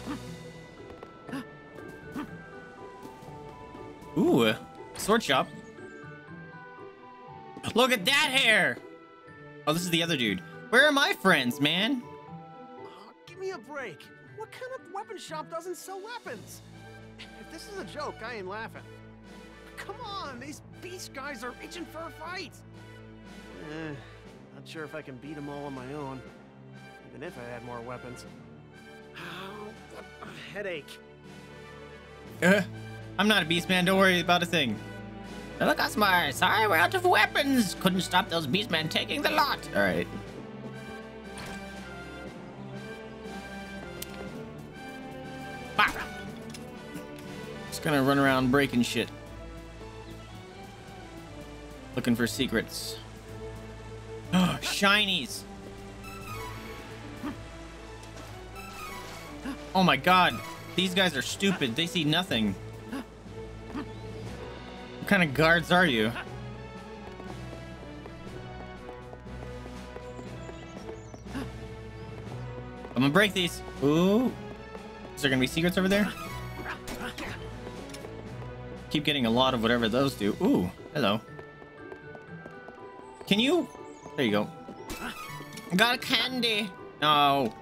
Ooh, sword shop. Look at that hair! Oh, this is the other dude. Where are my friends, man? Oh, give me a break. What kind of weapon shop doesn't sell weapons? If this is a joke, I ain't laughing. Come on, these beast guys are itching for a fight. Eh, not sure if I can beat them all on my own. Even if I had more weapons. Oh, a headache. Uh, I'm not a beast man. Don't worry about a thing. Look, Osmar. Sorry, we're out of weapons. Couldn't stop those beastmen taking the lot. All right. Bah. Just gonna run around breaking shit. Looking for secrets. Shinies. Oh my god. These guys are stupid. They see nothing. What kind of guards are you? I'm gonna break these. Ooh. Is there gonna be secrets over there? Keep getting a lot of whatever those do. Ooh, hello. Can you? There you go. I Got a candy. No.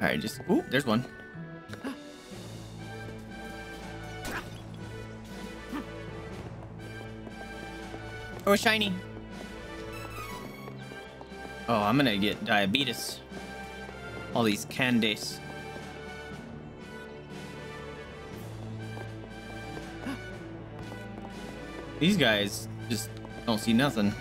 All right, just ooh, there's one. Oh, shiny. Oh, I'm gonna get diabetes. All these candies. These guys just don't see nothing.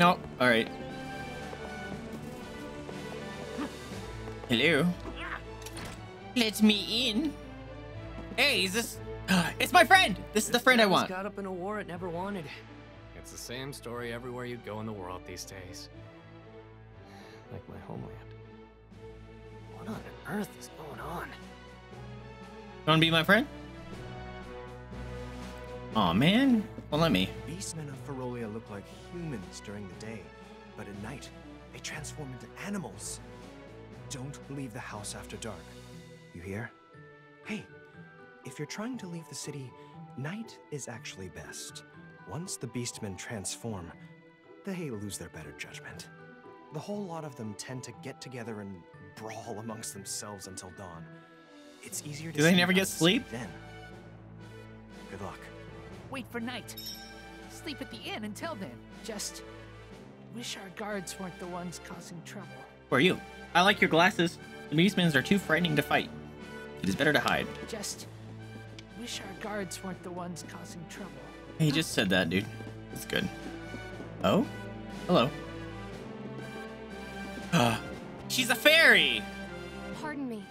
No, all right. Hello. Let me in. Hey, is this? It's my friend. This is the friend I want. Got up in a war it never wanted. It's the same story everywhere you go in the world these days. Like my homeland. What on earth is going on? You wanna be my friend? Oh, man. Well, let me. Beastmen of Ferolia look like humans during the day, but at night, they transform into animals. Don't leave the house after dark. You hear? Hey, if you're trying to leave the city, night is actually best. Once the beastmen transform, they lose their better judgment. The whole lot of them tend to get together and brawl amongst themselves until dawn. It's easier to Do they never get sleep? Then. Good luck. Wait for night. Sleep at the inn until then. Just wish our guards weren't the ones causing trouble. Who are you? I like your glasses. The beastmen are too frightening to fight. It is better to hide. Just wish our guards weren't the ones causing trouble. He just said that, dude. That's good. Oh? Hello. Ah, She's a fairy! Pardon me.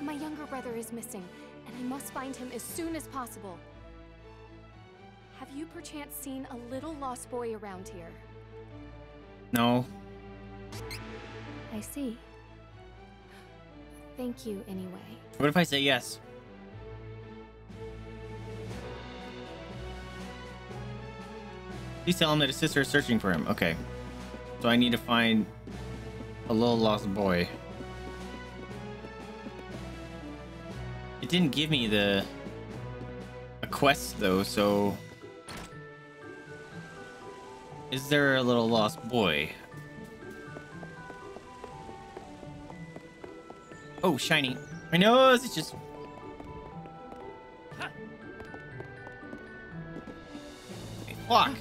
My younger brother is missing, and I must find him as soon as possible. Have you perchance seen a little lost boy around here? No. I see. Thank you anyway. What if I say yes? Please tell him that his sister is searching for him. Okay. So I need to find a little lost boy. It didn't give me the a quest though, so is there a little lost boy? Oh, shiny. My nose is just Hey, Fuck.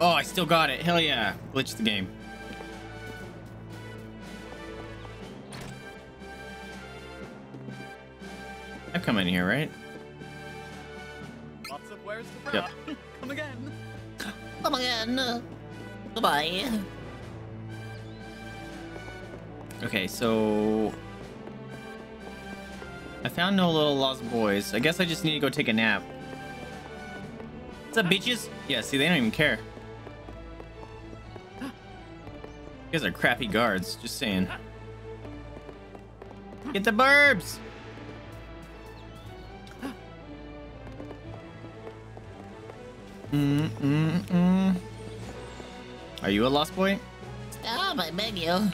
Oh, I still got it. Hell yeah. Glitch the game. I've come in here, right? Lots of wares to Yep. Come again. Come again. Goodbye. Okay, so... I found no little lost boys. I guess I just need to go take a nap. What's up, bitches? Yeah, see, they don't even care. You guys are crappy guards, just saying. Get the burbs! Mm mm mm. Are you a lost boy? Stop, I beg you.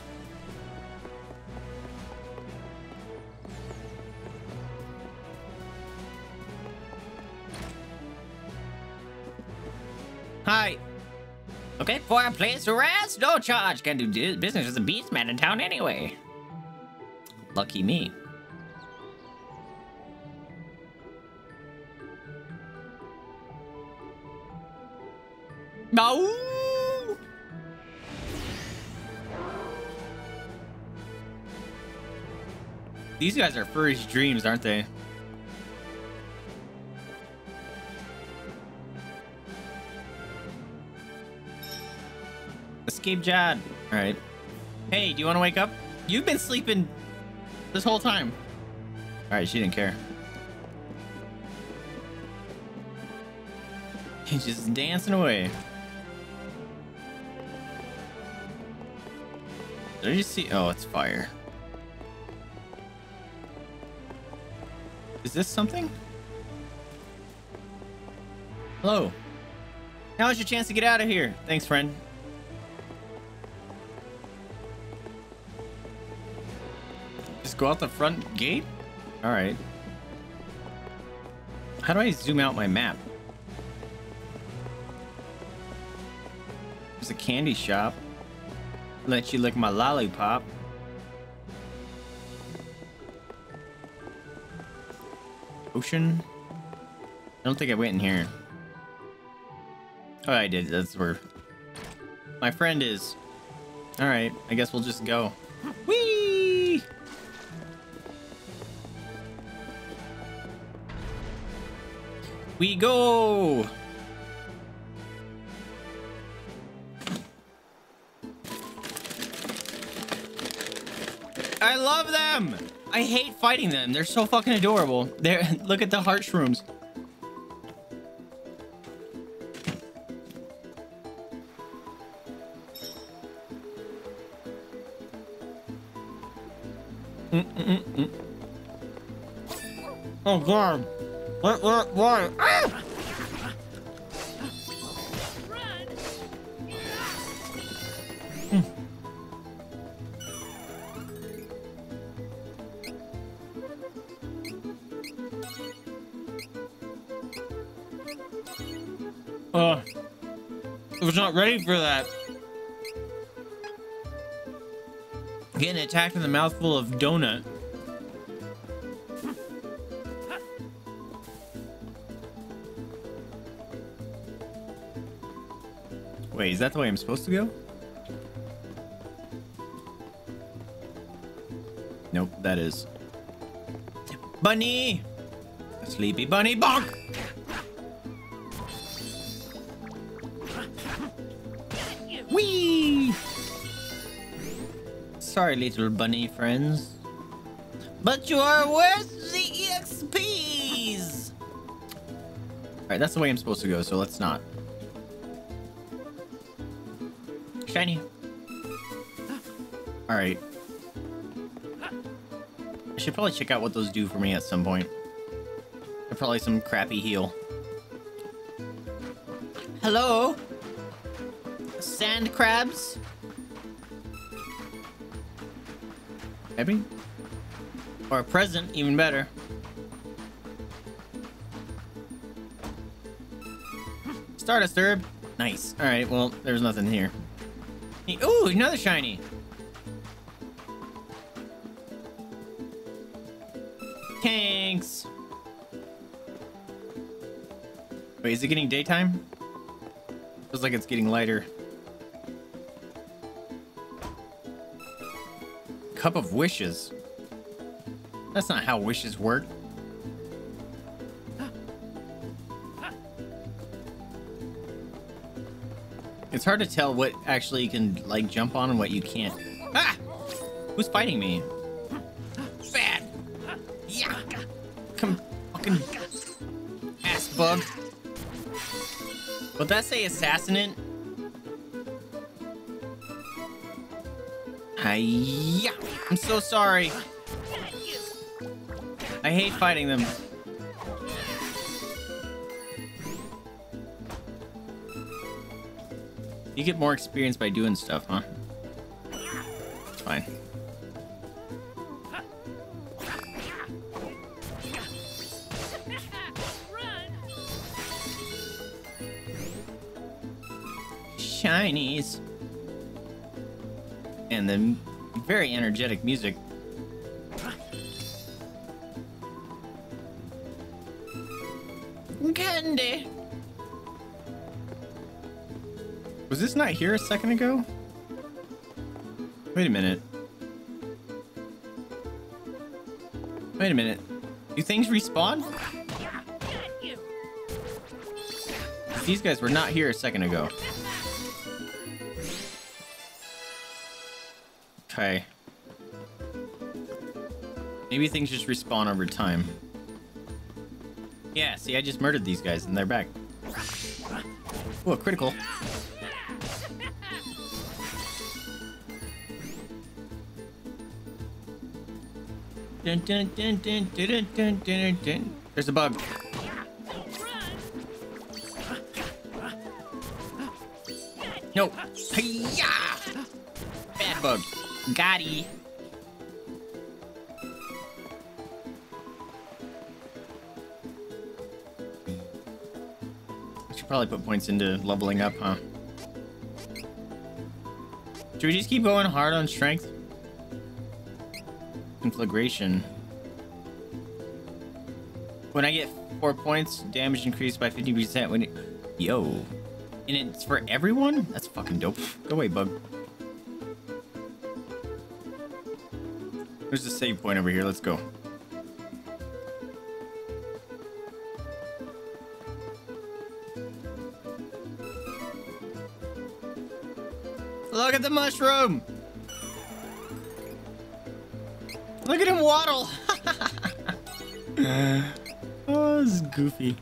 Hi. Okay, for a place to rest, no charge. Can do business with a beast man in town anyway. Lucky me. No. These guys are furry's dreams, aren't they? Escape Jad. All right. Hey, do you want to wake up? You've been sleeping this whole time. All right, she didn't care. He's just dancing away. Did you see? Oh, it's fire. Is this something? Hello. Now's your chance to get out of here. Thanks, friend. Just go out the front gate? Alright. How do I zoom out my map? There's a candy shop. Let you lick my lollipop. Ocean? I don't think I went in here. Oh, I did. That's where my friend is. All right, I guess we'll just go. Whee! We go! I hate fighting them. They're so fucking adorable. They're look at the heart shrooms. Mm-mm-mm. Oh god. What what why? Ah! Getting attacked in the mouthful of donut. Wait, is that the way I'm supposed to go? Nope, that is. Bunny! Sleepy bunny bonk! Sorry, little bunny friends. But you are worth the EXPs! Alright, that's the way I'm supposed to go, so let's not. Shiny. Alright. I should probably check out what those do for me at some point. They're probably some crappy heal. Hello? Sand crabs? Maybe? Or a present, even better. Stardust herb. Nice. Alright, well, there's nothing here. Ooh, another shiny. Thanks. Wait, is it getting daytime? Feels like it's getting lighter. Cup of wishes. That's not how wishes work. It's hard to tell what actually you can like jump on and what you can't. Ah! Who's fighting me? Bad. Yeah. Come fucking ass bug. Would that say assassinate? Hiya. I'm so sorry. I hate fighting them. You get more experience by doing stuff, huh? It's fine. And the very energetic music. Candy. Was this not here a second ago? Wait a minute. Wait a minute. Do things respawn? These guys were not here a second ago. Okay. Maybe things just respawn over time. Yeah, see, I just murdered these guys and they're back. Whoa, critical. Dun, dun, dun, There's a bug. Gotti. I should probably put points into leveling up, huh? Should we just keep going hard on strength? Conflagration. When I get four points, damage increased by 50% when it... Yo. And it's for everyone? That's fucking dope. Go away, bug. There's the save point over here. Let's go. Look at the mushroom! Look at him waddle! oh, this is goofy.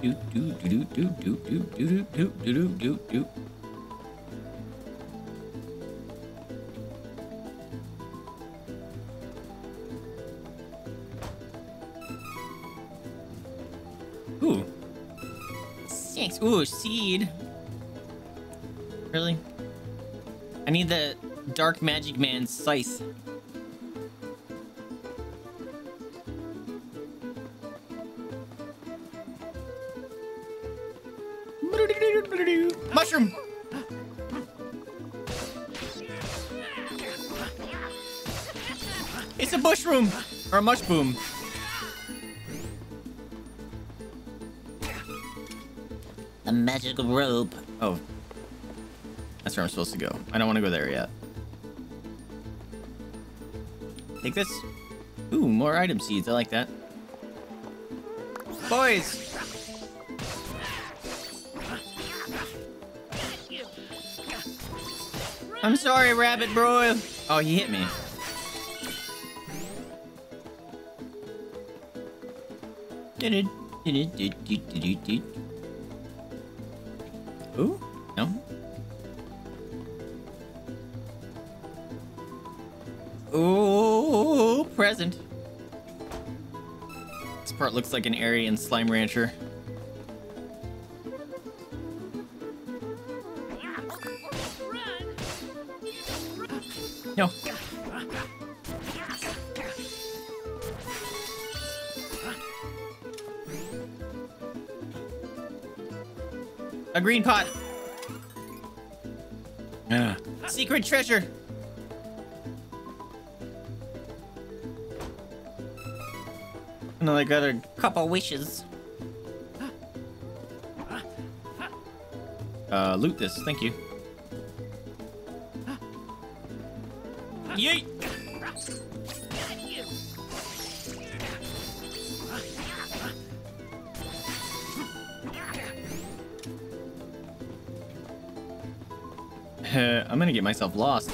Do do do do do do do do do do do do. Ooh. Seed. Really? I need the Dark Magic Man scythe. Mushroom! It's a bushroom! Or a mushroom. Magical rope. Oh. That's where I'm supposed to go. I don't want to go there yet. Take this. Ooh, more item seeds. I like that. Boys! I'm sorry, Rabbit Bro. Oh, he hit me. Ooh, no. Ooh, present. This part looks like an Aryan slime rancher. Secret treasure. And I got a couple wishes. Uh, loot this. Thank you. Myself lost.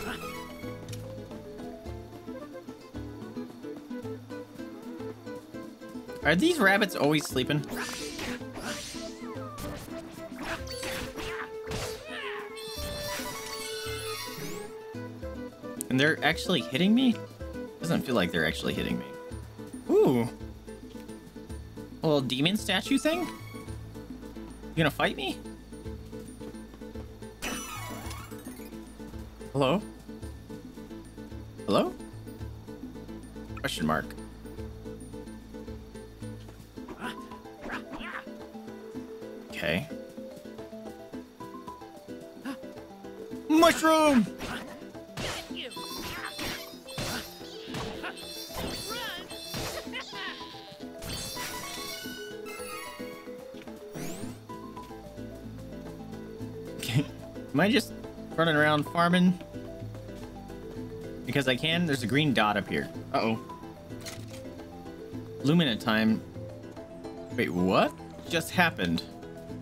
Are these rabbits always sleeping? And they're actually hitting me? Doesn't feel like they're actually hitting me. Ooh. A little demon statue thing? You gonna fight me? Hello? Hello? Question mark. Okay. Mushroom! Am I just running around farming? Because I can? There's a green dot up here. Uh-oh. Lumina time. Wait, what just happened?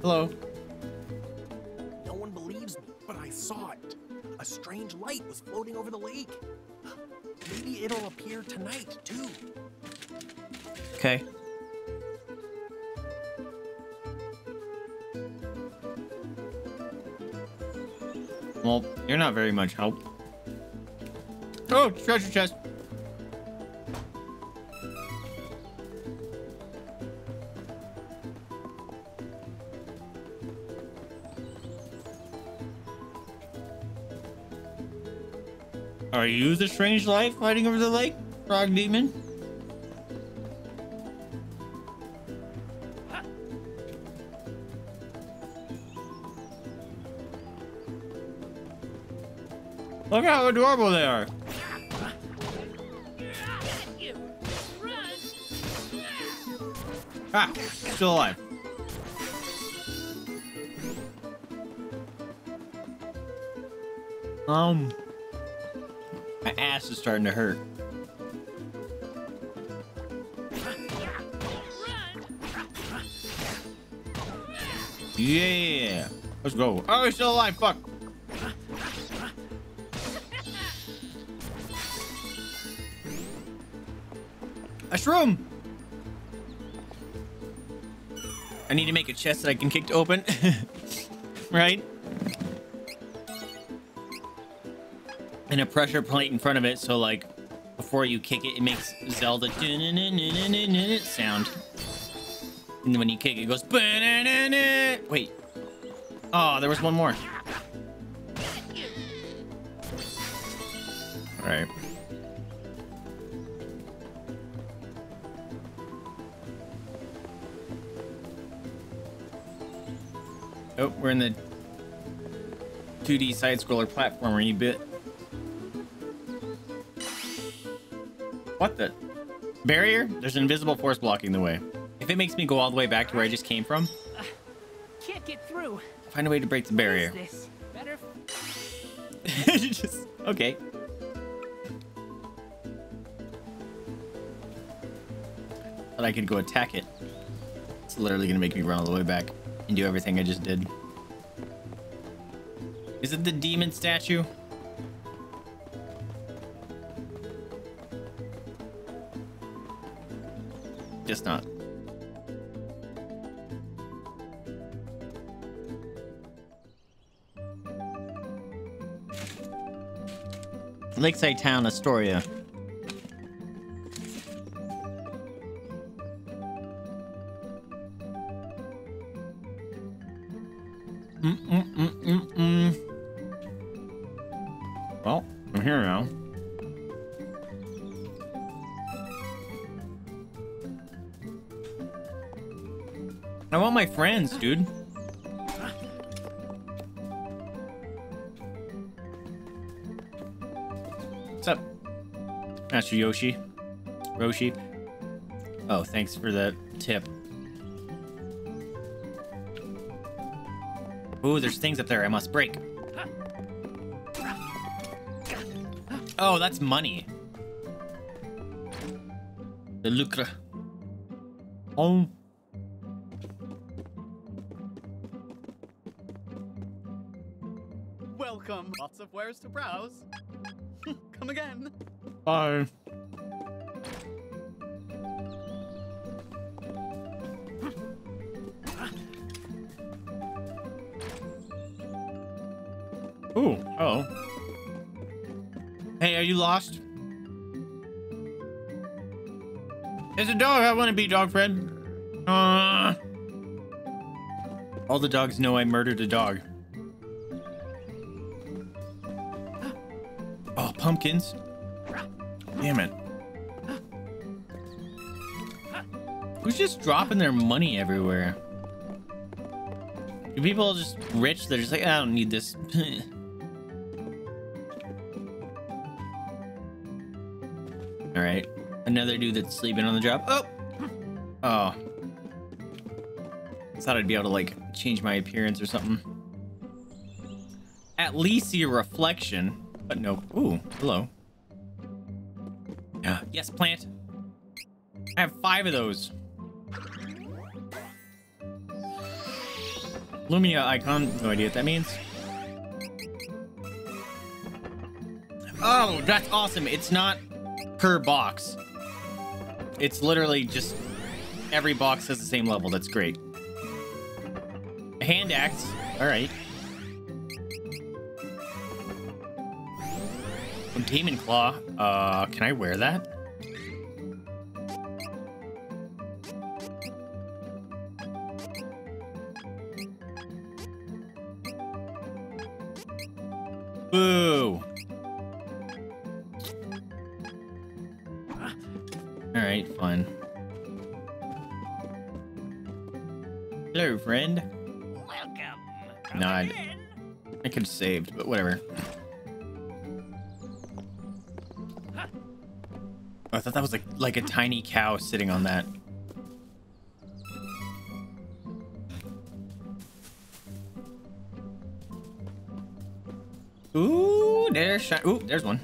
Hello? No one believes me, but I saw it. A strange light was floating over the lake. Maybe it'll appear tonight, too. Okay. Well, you're not very much help. Treasure chest. Are you the strange life fighting over the lake, frog demon? Look how adorable they are. Ah, still alive. Um, my ass is starting to hurt. Yeah, let's go. Oh, he's still alive. Fuck. A I need to make a chest that I can kick to open. right? And a pressure plate in front of it, so like before you kick it, it makes Zelda sound. And then when you kick it, it goes. Wait. Oh, there was one more. We're in the 2D side-scroller platformer you bit. What the? Barrier? There's an invisible force blocking the way. If it makes me go all the way back to where I just came from, Can't get through. find a way to break the barrier. What is this? Better. just, okay. But I could go attack it. It's literally gonna make me run all the way back and do everything I just did. Is it the demon statue? Just not. Lakeside Town, Astoria. Dude. What's up, Master Yoshi? Roshi? Oh, thanks for the tip. Ooh, there's things up there I must break. Oh, that's money. The lucre. Oh. To browse. Come again. Bye. Ooh, oh. Hey, are you lost? There's a dog. I want to be dog friend. Uh, all the dogs know I murdered a dog. Pumpkins. Damn it. Who's just dropping their money everywhere? Do people just rich? They're just like, I don't need this. All right. Another dude that's sleeping on the job. Oh. Oh. I thought I'd be able to like change my appearance or something. At least see a reflection, but no. Ooh, hello. Yeah. Yes, plant. I have five of those. Lumia icon. No idea what that means. Oh, that's awesome. It's not per box. It's literally just every box has the same level. That's great. Hand axe. All right. Demon claw. Uh, can I wear that? Boo. All right, fine. Hello, friend. Welcome. No, I, I could have saved, but whatever. I thought that was like like a tiny cow sitting on that. Ooh, there's Ooh, there's one.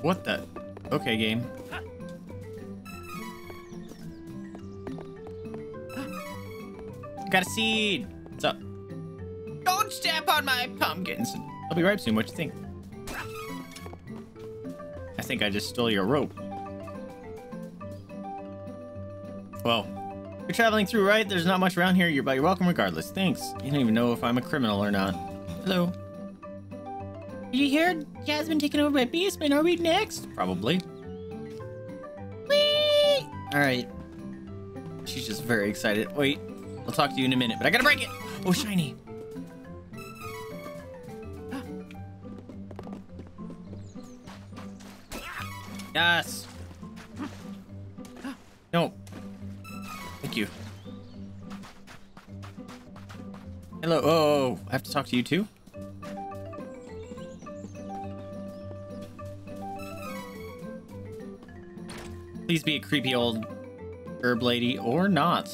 What the? Okay, game. Got a seed. On my pumpkins. I'll be ripe soon. What you think? I think I just stole your rope. Well, you're traveling through, right? There's not much around here, you're, but you're welcome regardless. Thanks. You don't even know if I'm a criminal or not. Hello. Did you hear Jad's been taken over by Beastman? Are we next? Probably. Whee! Alright. She's just very excited. Wait, I'll talk to you in a minute, but I gotta break it! Oh, shiny. Yes. No. Thank you. Hello. Oh, oh, oh, I have to talk to you too? Please be a creepy old herb lady or not.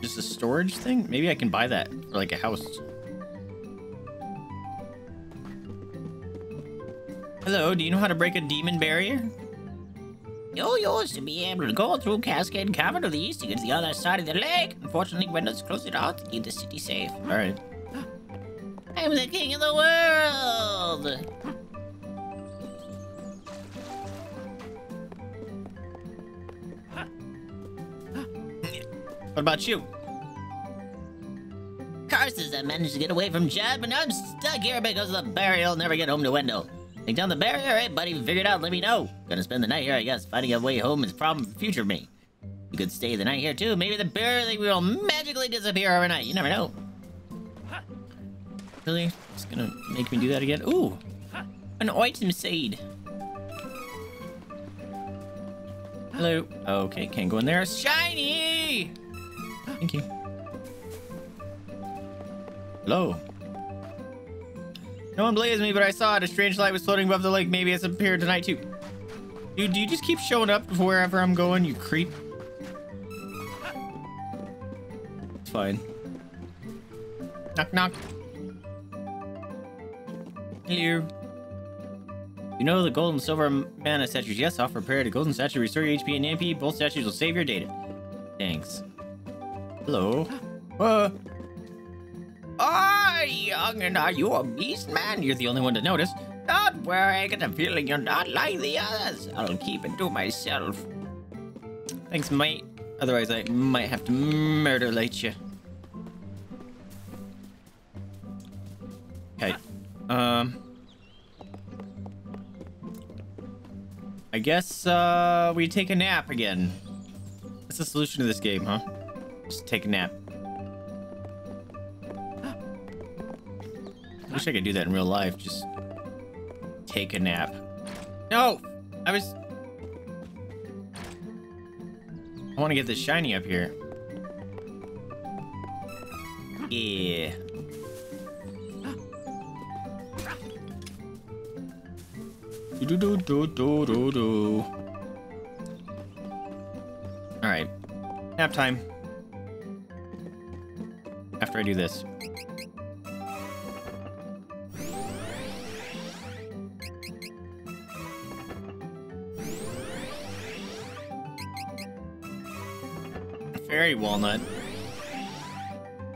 Just a storage thing? Maybe I can buy that for like a house. Hello, do you know how to break a demon barrier? You used to be able to go through Cascade Cavern to the east to get to the other side of the lake. Unfortunately, Gwendolyn's closed it out to keep the city safe. All right. I'm the king of the world! What about you? Curses, I managed to get away from Jad, but now I'm stuck here because of the barrier. I'll never get home to Wendel. Take down the barrier, alright, buddy. Figure it out, let me know. Gonna spend the night here, I guess. Finding a way home is a problem for future me. You could stay the night here too. Maybe the barrier will magically disappear overnight. You never know. Really? It's gonna make me do that again? Ooh! An item seed. Hello. Okay, can't go in there. Shiny! Thank you. Hello. No one believes me, but I saw it. A strange light was floating above the lake. Maybe it's appeared tonight too. Dude, do you just keep showing up wherever I'm going, you creep? It's fine. Knock, knock. Hello. You know the gold and silver mana statues. Yes, offer prayer to golden statue, restore your HP and MP. Both statues will save your data. Thanks. Hello. Uh, Uh. Ah, youngin', are you a beast man? You're the only one to notice. Don't worry, I get a feeling you're not like the others. I'll keep it to myself. Thanks, mate. Otherwise, I might have to murder you. Okay. Um. I guess, uh, we take a nap again. That's the solution to this game, huh? Just take a nap. I wish I could do that in real life. Just take a nap. No! I was... I want to get this shiny up here. Yeah. Do do do do do do. All right, nap time. After I do this. Walnut.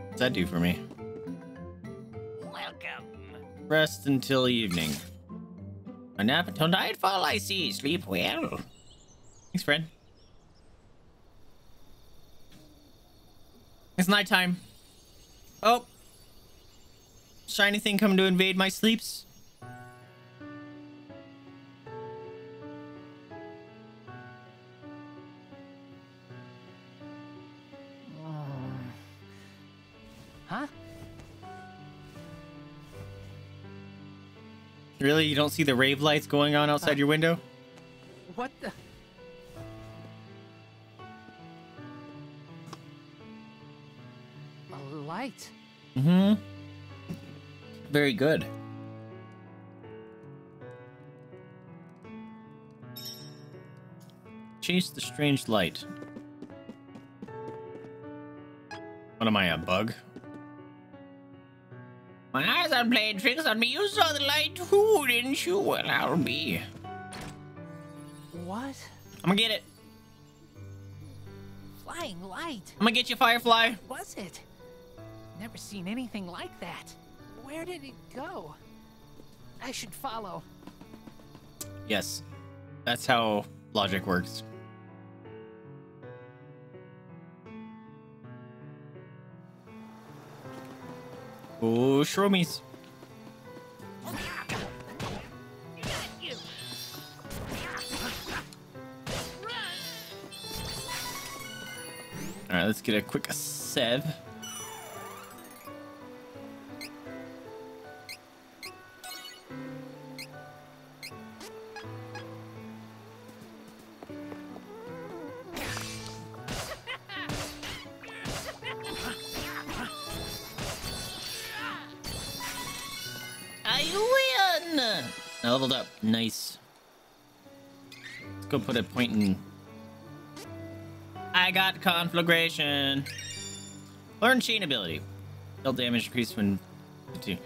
What's that do for me? Welcome. Rest until evening. A nap until nightfall, I see. Sleep well. Thanks, friend. It's nighttime. Oh. Shiny thing coming to invade my sleeps. Really? You don't see the rave lights going on outside your window? What the? A light. Mm-hmm. Very good. Chase the strange light. What am I, a bug? Are playing tricks on me. You saw the light too, didn't you? Well, I'll be. What? I'm gonna get it. Flying light. I'm gonna get you, Firefly. What was it? Never seen anything like that. Where did it go? I should follow. Yes. That's how logic works. Shroomies. All right, let's get a quick sev. Put a point in. I got conflagration. Learn chain ability. Deal damage increase when. You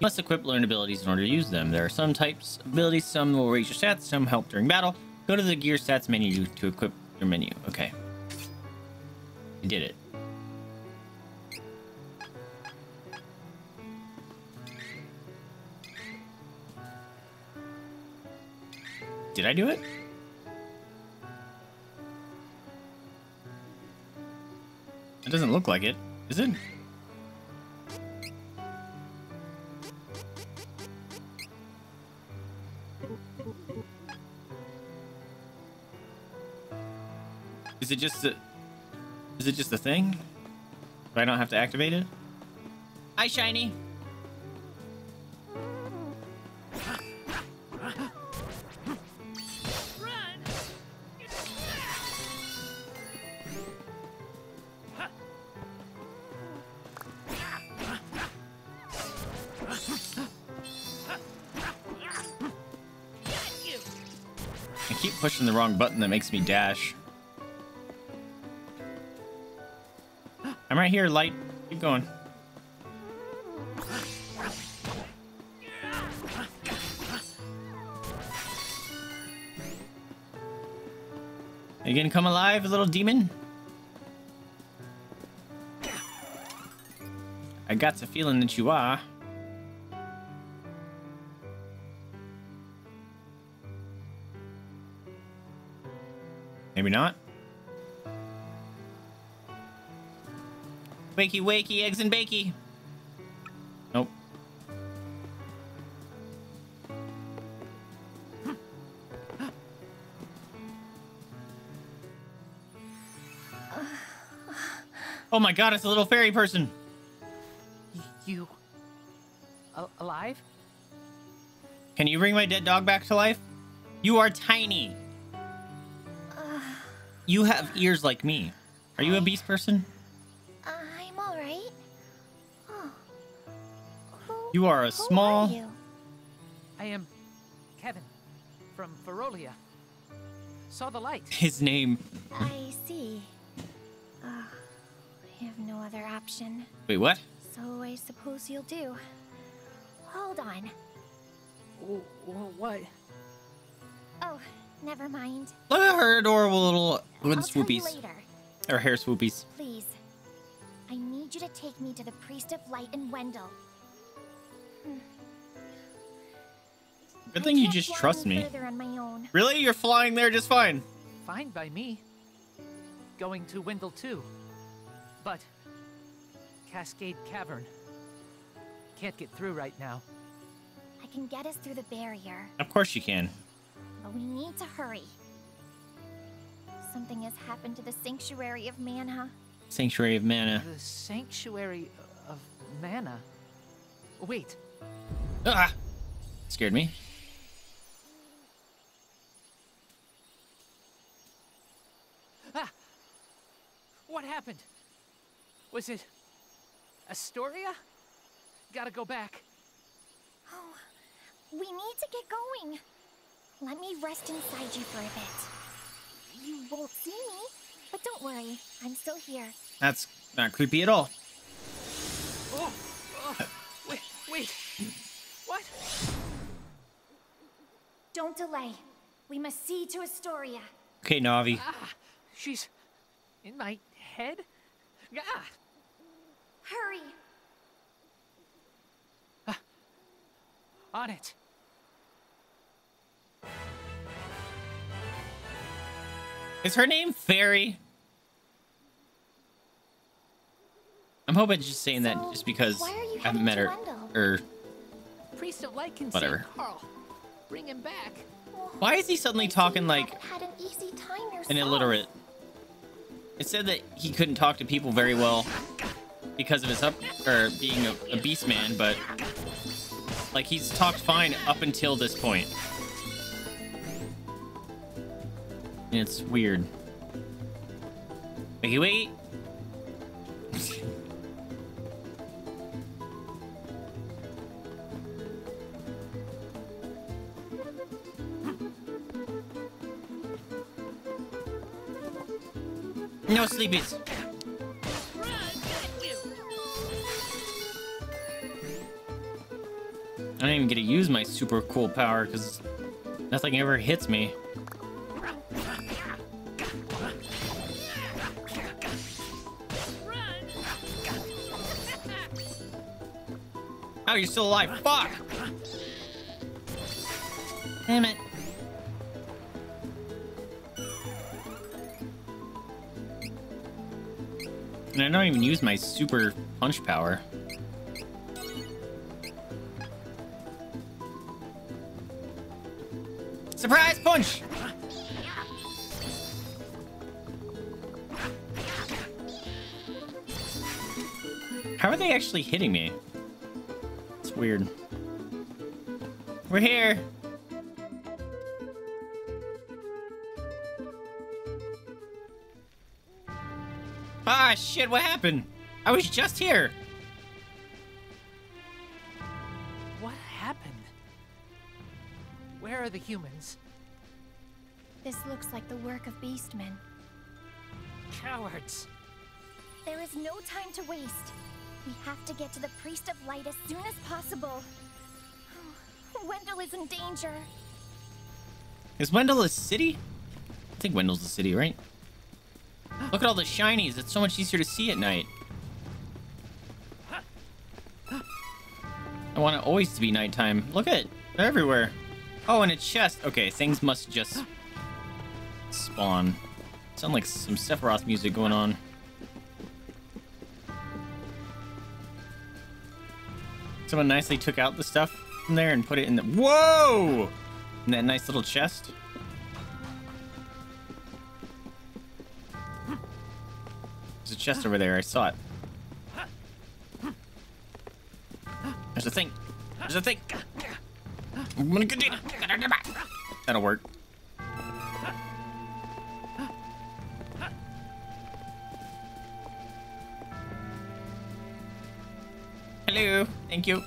must equip learn abilities in order to use them. There are some types of abilities, some will raise your stats, some help during battle. Go to the gear stats menu to equip your menu. Okay. I did it. Did I do it? Doesn't look like it, is it? Is it just a... Is it just a thing? Do I don't have to activate it? Hi, Shiny. The wrong button that makes me dash. I'm right here, light. Keep going. Are you gonna come alive, little demon? I got the feeling that you are. Maybe not. Wakey, wakey, eggs and bakey. Nope. Oh my god, it's a little fairy person. You. A- alive? Can you bring my dead dog back to life? You are tiny. You have ears like me. Are you a beast person? I'm alright. Oh. You are a Who small. are you? I am Kevin from Ferolia. Saw the light. His name. I see. Uh, I have no other option. Wait, what? So I suppose you'll do. Hold on. What? Never mind. Look at her adorable little with I'll tell you swoopies. later. Or hair swoopies. Please. I need you to take me to the Priest of Light in Wendel. Good thing you just trust me. on my own. Really? You're flying there just fine. Fine by me. Going to Wendel too. But Cascade Cavern. Can't get through right now. I can get us through the barrier, Of course you can. But we need to hurry. Something has happened to the Sanctuary of Mana. Sanctuary of Mana. The Sanctuary of Mana. Wait, Ah! Scared me. Ah! What happened? Was it Astoria? Gotta go back. Oh, we need to get going. Let me rest inside you for a bit. You won't see me, but don't worry, I'm still here. That's not creepy at all. Oh, oh, wait, wait. What? Don't delay. We must see to Astoria. Okay, Navi. Ah, she's in my head. Ah, Hurry! on it. Is her name Fairy? I'm hoping it's just saying that just because why are you I haven't met her. Or Priest of Light can Whatever. Karl. Bring him back. why is he suddenly talking like Had an easy time an illiterate? It said that he couldn't talk to people very well because of his up or being a, a beast man, but like he's talked fine up until this point. It's weird. Wait, wait. No sleepies. I don't even get to use my super cool power because nothing ever hits me. Oh, you're still alive. Fuck! Damn it. And I don't even use my super punch power. Surprise punch! How are they actually hitting me? It's weird. We're here. Ah, shit, what happened? I was just here. What happened? Where are the humans? This looks like the work of beastmen. Cowards. There is no time to waste. We have to get to the Priest of Light as soon as possible. Wendel is in danger. Is Wendel a city? I think Wendel's a city, right? Look at all the shinies. It's so much easier to see at night. I want it always to be nighttime. Look at it. They're everywhere. Oh, and a chest. Okay, things must just spawn. Sound like some Sephiroth music going on. Someone nicely took out the stuff from there and put it in the... Whoa! In that nice little chest. There's a chest over there. I saw it. There's a thing. There's a thing. I'm gonna get it. That'll work. Thank you.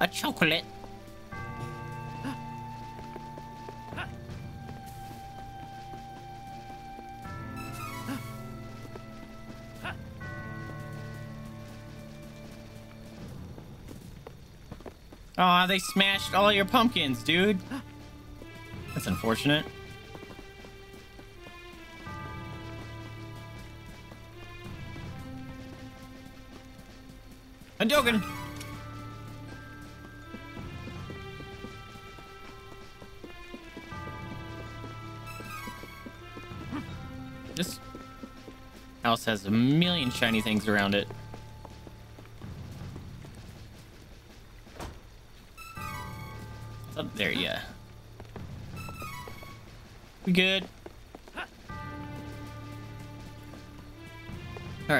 A chocolate. Aw, they smashed all your pumpkins, dude. That's unfortunate. Hadouken! Has a million shiny things around it. Up there, yeah. We good? All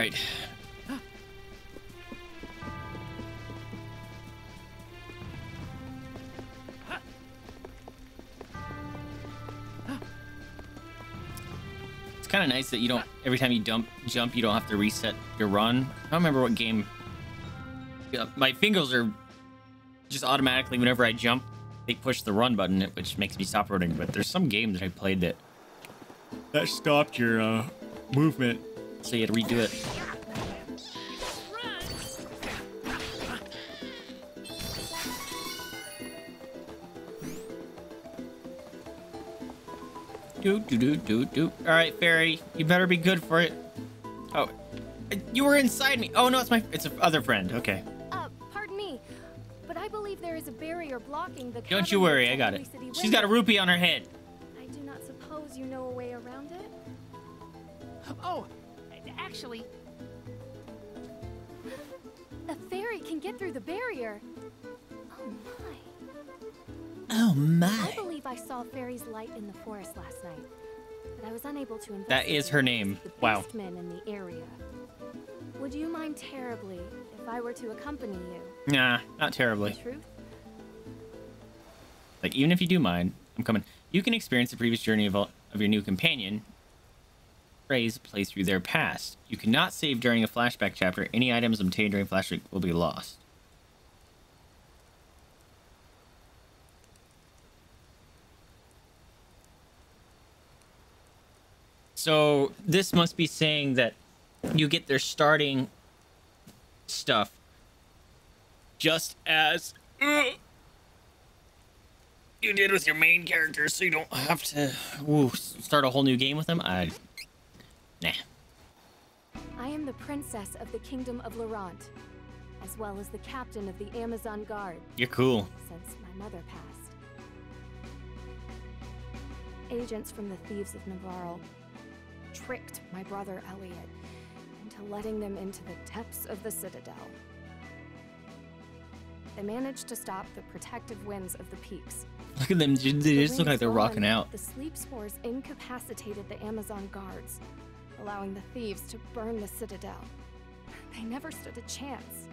kind of nice that you don't every time you dump jump you don't have to reset your run. I don't remember what game. Yeah, my fingers are just automatically whenever I jump, they push the run button, which makes me stop running. But there's some games that I played that that stopped your uh, movement, so you had to redo it. Do do do do do. All right, fairy, you better be good for it. Oh, you were inside me. Oh no, it's my it's a other friend. Okay. Uh, pardon me, but I believe there is a barrier blocking the. Don't you worry, I got it. She's got a rupee on her head. Saw fairy's light in the forest last night, but I was unable to. That is her name. Wow. in the area. Would you mind terribly if I were to accompany you? Nah, not terribly. Truth? Like even if you do mind, I'm coming. You can experience the previous journey of, of your new companion. Phrase play through their past. You cannot save during a flashback chapter. Any items obtained during flashback will be lost. So this must be saying that you get their starting stuff just as uh, you did with your main character, so you don't have to ooh, start a whole new game with them. I nah. I am the princess of the kingdom of Laurent, as well as the captain of the Amazon Guard You're cool. since my mother passed. Agents from the Thieves of Navarre tricked my brother Elliot into letting them into the depths of the Citadel. They managed to stop the protective winds of the peaks. Look at them. They The just look like they're rocking out. The sleep spores incapacitated the Amazon guards, allowing the thieves to burn the citadel. They never stood a chance.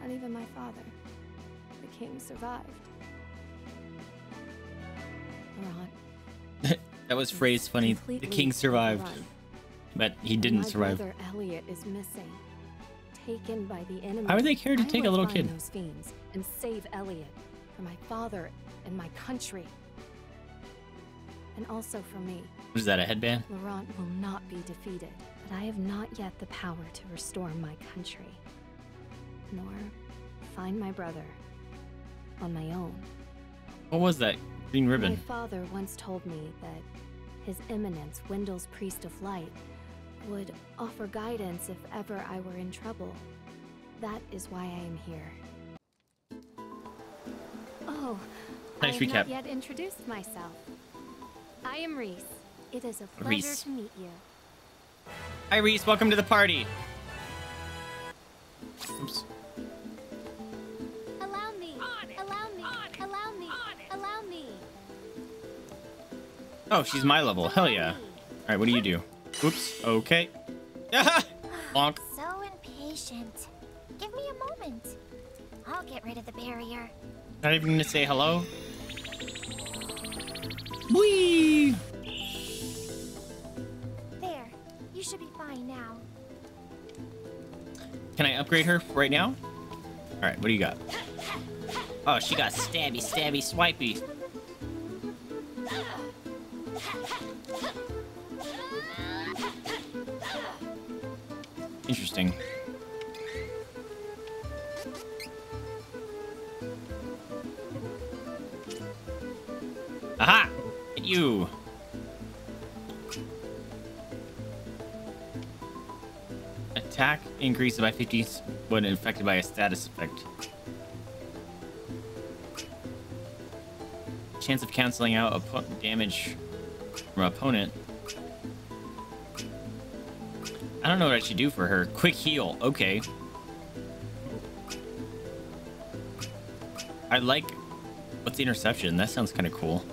Not even my father. The king survived. Laurent, That was phrased funny. The king survived, but he didn't my survive. brother Elliot is missing. Taken by the enemy. Why would they care to take a little kid? Those fiends and save Elliot for my father and my country. And also for me. What is that? A headband? Laurent will not be defeated, but I have not yet the power to restore my country. Nor find my brother on my own. What was that? Green ribbon? My father once told me that His Eminence, Wendel's Priest of Light, would offer guidance if ever I were in trouble. That is why I am here. Oh, Nice I have not yet introduced myself. I am Riesz. It is a pleasure Riesz. to meet you. Hi, Riesz. Welcome to the party. Oops. Oh, she's my level. Hell yeah. All right, what do you do? Oops. Okay. Bonk. So impatient. Give me a moment. I'll get rid of the barrier. Not even gonna say hello. Whee! There. You should be fine now. Can I upgrade her right now? All right, what do you got? Oh, she got stabby, stabby, swipey. Interesting. Aha! Hit you! Attack increases by 50 when infected by a status effect. Chance of canceling out oppo- damage from opponent. I don't know what I should do for her. Quick heal. Okay. I like... What's the interception? That sounds kind of cool.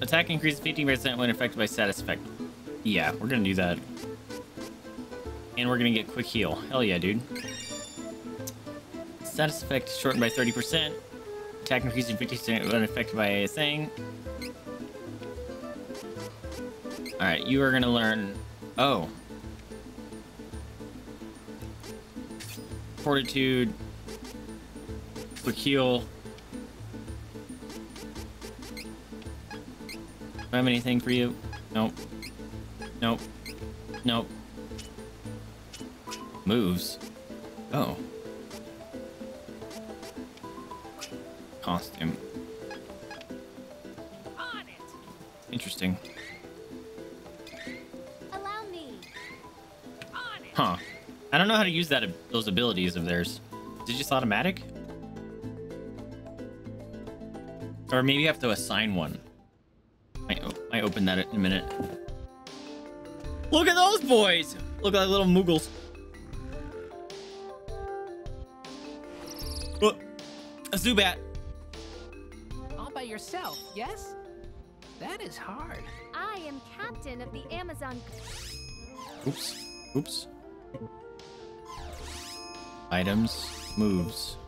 Attack increases 15% when affected by status effect. Yeah, we're gonna do that. And we're gonna get quick heal. Hell yeah, dude. Status effect shortened by 30%. Attack increases 50% when affected by a thing. Alright, you are gonna learn... Oh. Fortitude. Quick heal. Do I have anything for you? Nope. Nope. Nope. Moves. Oh. Costume. Interesting. Allow me. Huh. I don't know how to use that those abilities of theirs. Is it just automatic? Or maybe you have to assign one. I, I open that in a minute. Look at those boys! Look at like little moogles. Oh, a Zubat. All by yourself, yes? That is hard. I am captain of the Amazon. Oops. Oops. Items. Moves.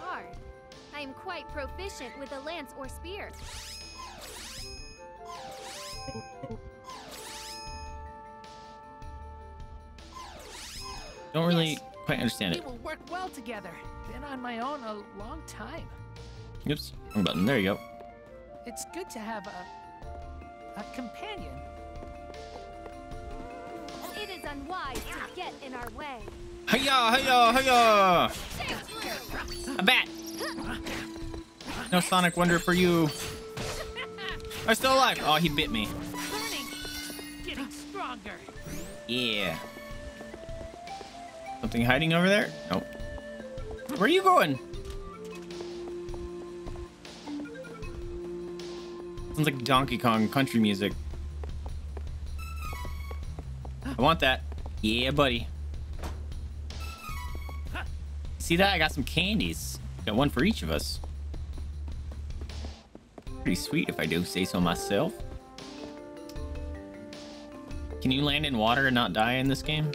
Hard. I am quite proficient with a lance or spear. Don't really quite understand We it. will work well together. Been on my own a long time. Oops. Wrong button. There you go. It's good to have a a companion. It is unwise to get in our way. Hiya! Hiya! Hiya! A bat! No Sonic Wonder for you. I'm still alive. Oh, he bit me. Learning, getting stronger. Yeah. Something hiding over there? Nope. Where are you going? Sounds like Donkey Kong country music. I want that. Yeah, buddy. See that? I got some candies. Got one for each of us. Pretty sweet if I do say so myself. Can you land in water and not die in this game?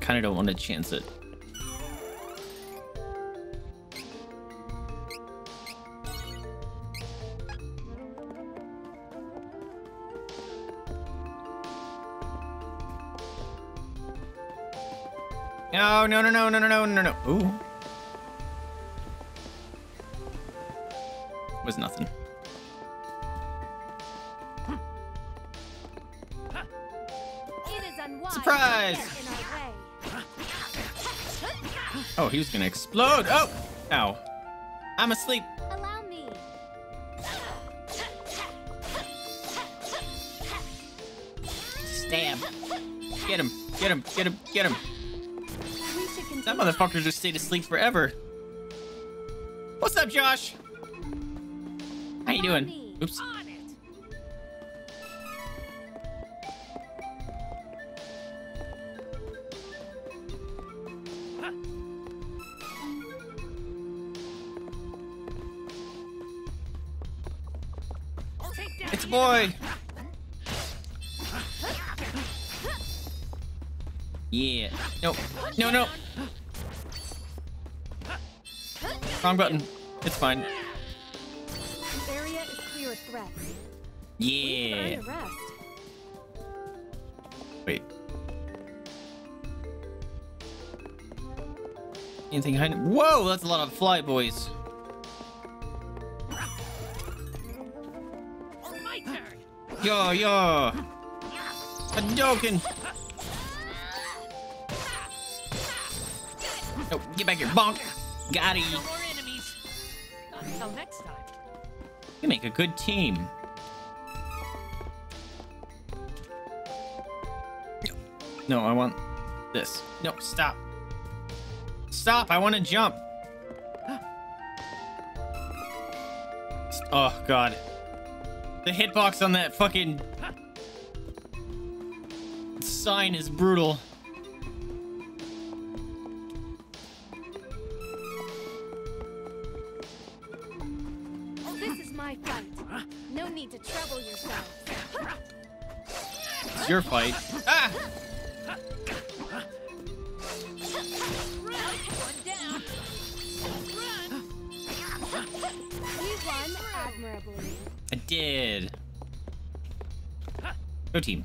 Kinda don't want to chance it. no, no, no, no, no, no, no, no. Ooh. Was nothing. Surprise! Oh, he was gonna explode. Oh! Ow. I'm asleep. Allow me. Stab. Get him. Get him. Get him. Get him. We should continue. That motherfucker just stayed asleep forever. What's up, Josh? How you doing? Oops. It's a boy. Yeah. No. No, no. Wrong button. It's fine. Area is clear of threats. Yeah. Earn the rest. Wait. Anything behind it? Whoa, that's a lot of fly boys. Yo, yo. Hadouken. Oh, get back here. Bonk. Got it. Make a good team. No, I want this. No, stop. Stop, I want to jump. Oh, God. The hitbox on that fucking sign is brutal. Your fight. Ah! I did. Go team.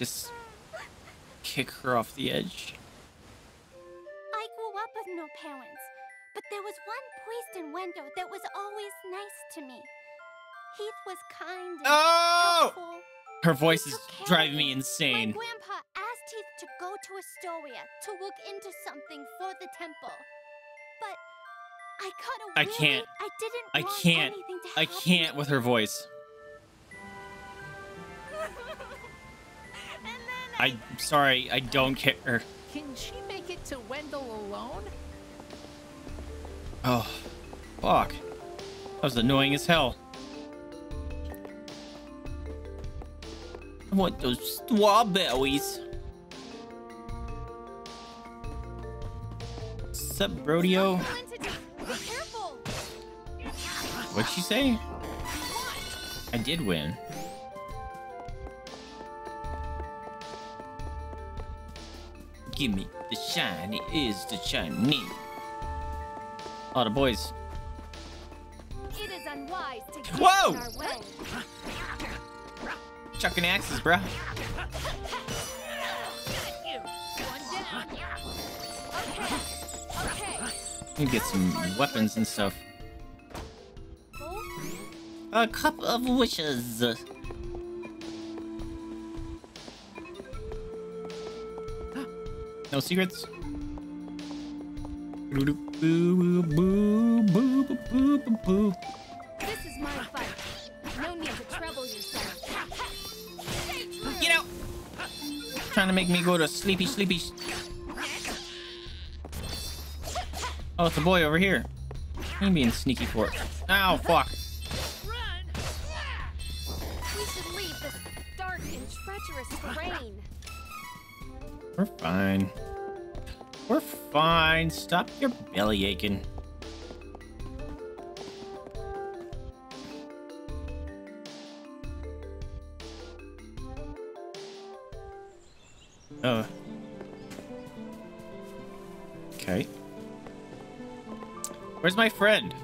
Just kick her off the edge. I grew up with no parents, but there was one priest in Wendel that was always nice to me. Heath was kind and Oh! helpful. Her voice is Took care of driving me My insane. grandpa asked Heath to go to Astoria to look into something for the temple. But I kind of I can't. I didn't I can't. anything to I can't with her voice. I'm sorry, I don't care. Can she make it to Wendel alone? Oh, fuck. That was annoying as hell. I want those strawberries. Sup, Brodeo? What'd she say? I did win. Give me the shiny is the shiny. Oh, the boys. It is unwise to Whoa! Chucking axes, bruh. Need to get some weapons and stuff. A cup of wishes. No secrets? This is my fight. No need to trouble yourself. Get out! Trying to make me go to sleepy, sleepy. Oh, it's a boy over here. I'm being sneaky for it. Ow, fuck. Stop your belly aching. Oh. Okay. Where's my friend?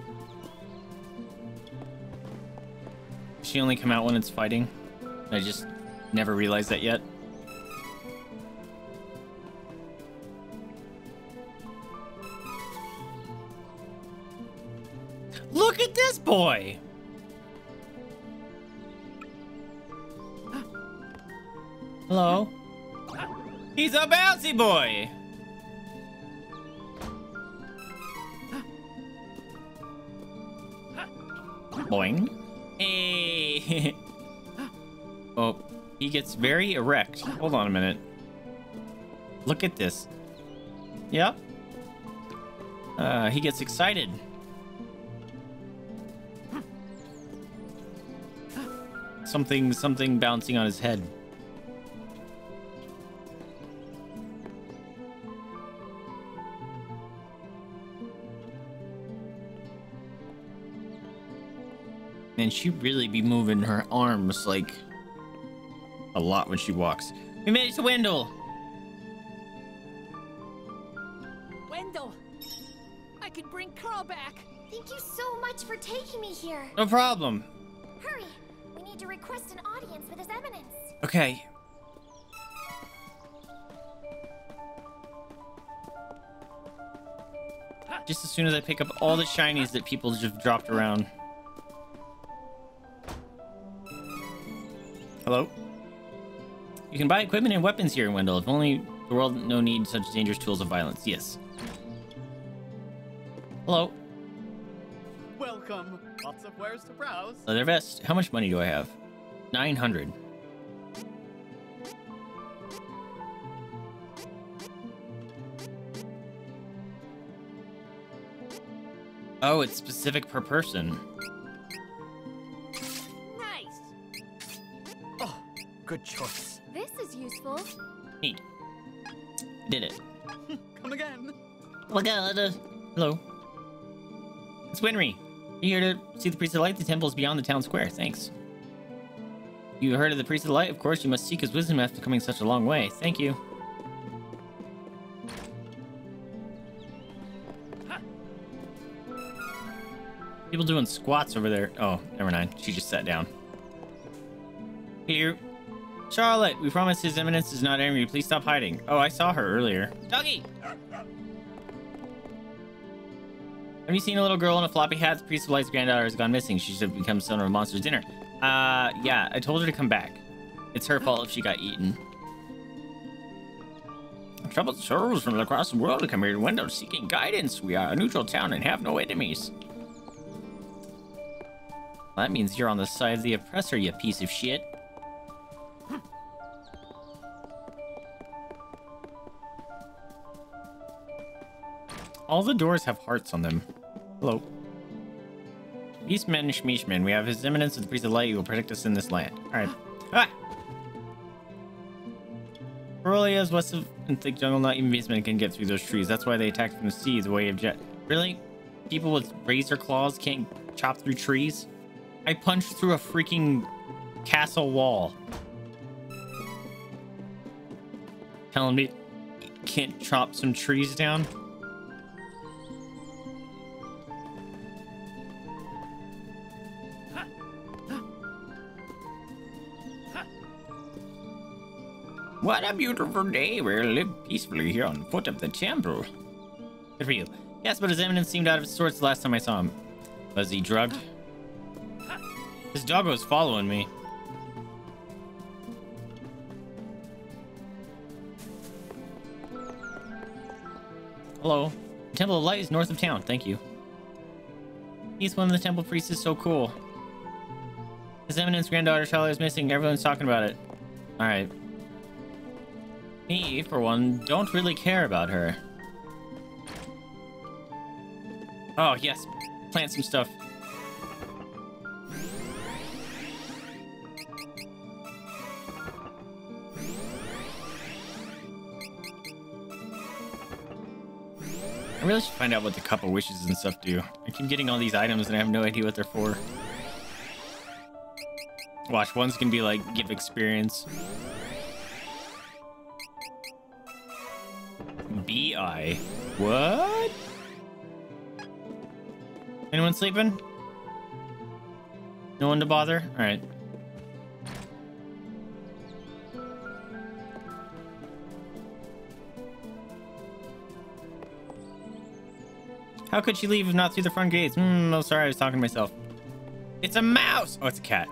She only come out when it's fighting? I just never realized that yet. Boy! Hello? He's a bouncy boy! Boing. Hey! oh, he gets very erect. Hold on a minute. Look at this. Yep. Uh, he gets excited. Something, something bouncing on his head. And she really be moving her arms like a lot when she walks. We made it to Wendel. Wendel! I could bring Karl back! Thank you so much for taking me here. No problem. Okay. Just as soon as I pick up all the shinies that people just dropped around. Hello? You can buy equipment and weapons here in Wendel. If only the world no need such dangerous tools of violence. Yes. Hello? Welcome. Lots of wares to browse. Leather vest. How much money do I have? 900. Oh, it's specific per person. Nice! Oh, good choice. This is useful. Neat. Did it. Come again. Oh my god. uh, hello. It's Winry. You here to see the Priest of Light? The temple is beyond the town square. Thanks. You heard of the Priest of Light? Of course, you must seek his wisdom after coming such a long way. Thank you. People doing squats over there. Oh, never mind. She just sat down. Here. Charlotte, we promise his eminence is not angry. Please stop hiding. Oh, I saw her earlier. Doggy! Have you seen a little girl in a floppy hat? The priest of light's granddaughter has gone missing. She should have become son of a monster's dinner. Uh, yeah, I told her to come back. It's her fault if she got eaten. Troubled souls from across the world to come here to Windows seeking guidance. We are a neutral town and have no enemies. That means you're on the side of the oppressor, you piece of shit. All the doors have hearts on them. Hello. Beastman Shmeeshman, we have his eminence of the priest of light who will protect us in this land. Alright. Ah! Ferolia's west of in thick jungle, not even beastmen can get through those trees. That's why they attack from the sea, the way of Jad. Really? People with razor claws can't chop through trees? I punched through a freaking castle wall. Telling me can't chop some trees down. What a beautiful day. We'll live peacefully here on foot of the temple. Good for you. Yes, but his eminence seemed out of sorts the last time I saw him. Was he drugged? His dog was following me. Hello. The Temple of Light is north of town. Thank you. He's one of the temple priests is so cool. His eminence granddaughter Charlotte is missing. Everyone's talking about it. Alright. Me, for one, don't really care about her. Oh, yes. Plant some stuff. I really should find out what the Cup of Wishes and stuff do. I keep getting all these items and I have no idea what they're for. Watch, one's gonna be like, give experience. BI. What? Anyone sleeping? No one to bother? Alright. How could she leave if not through the front gates? Hmm, oh, sorry, I was talking to myself. It's a mouse! Oh, it's a cat.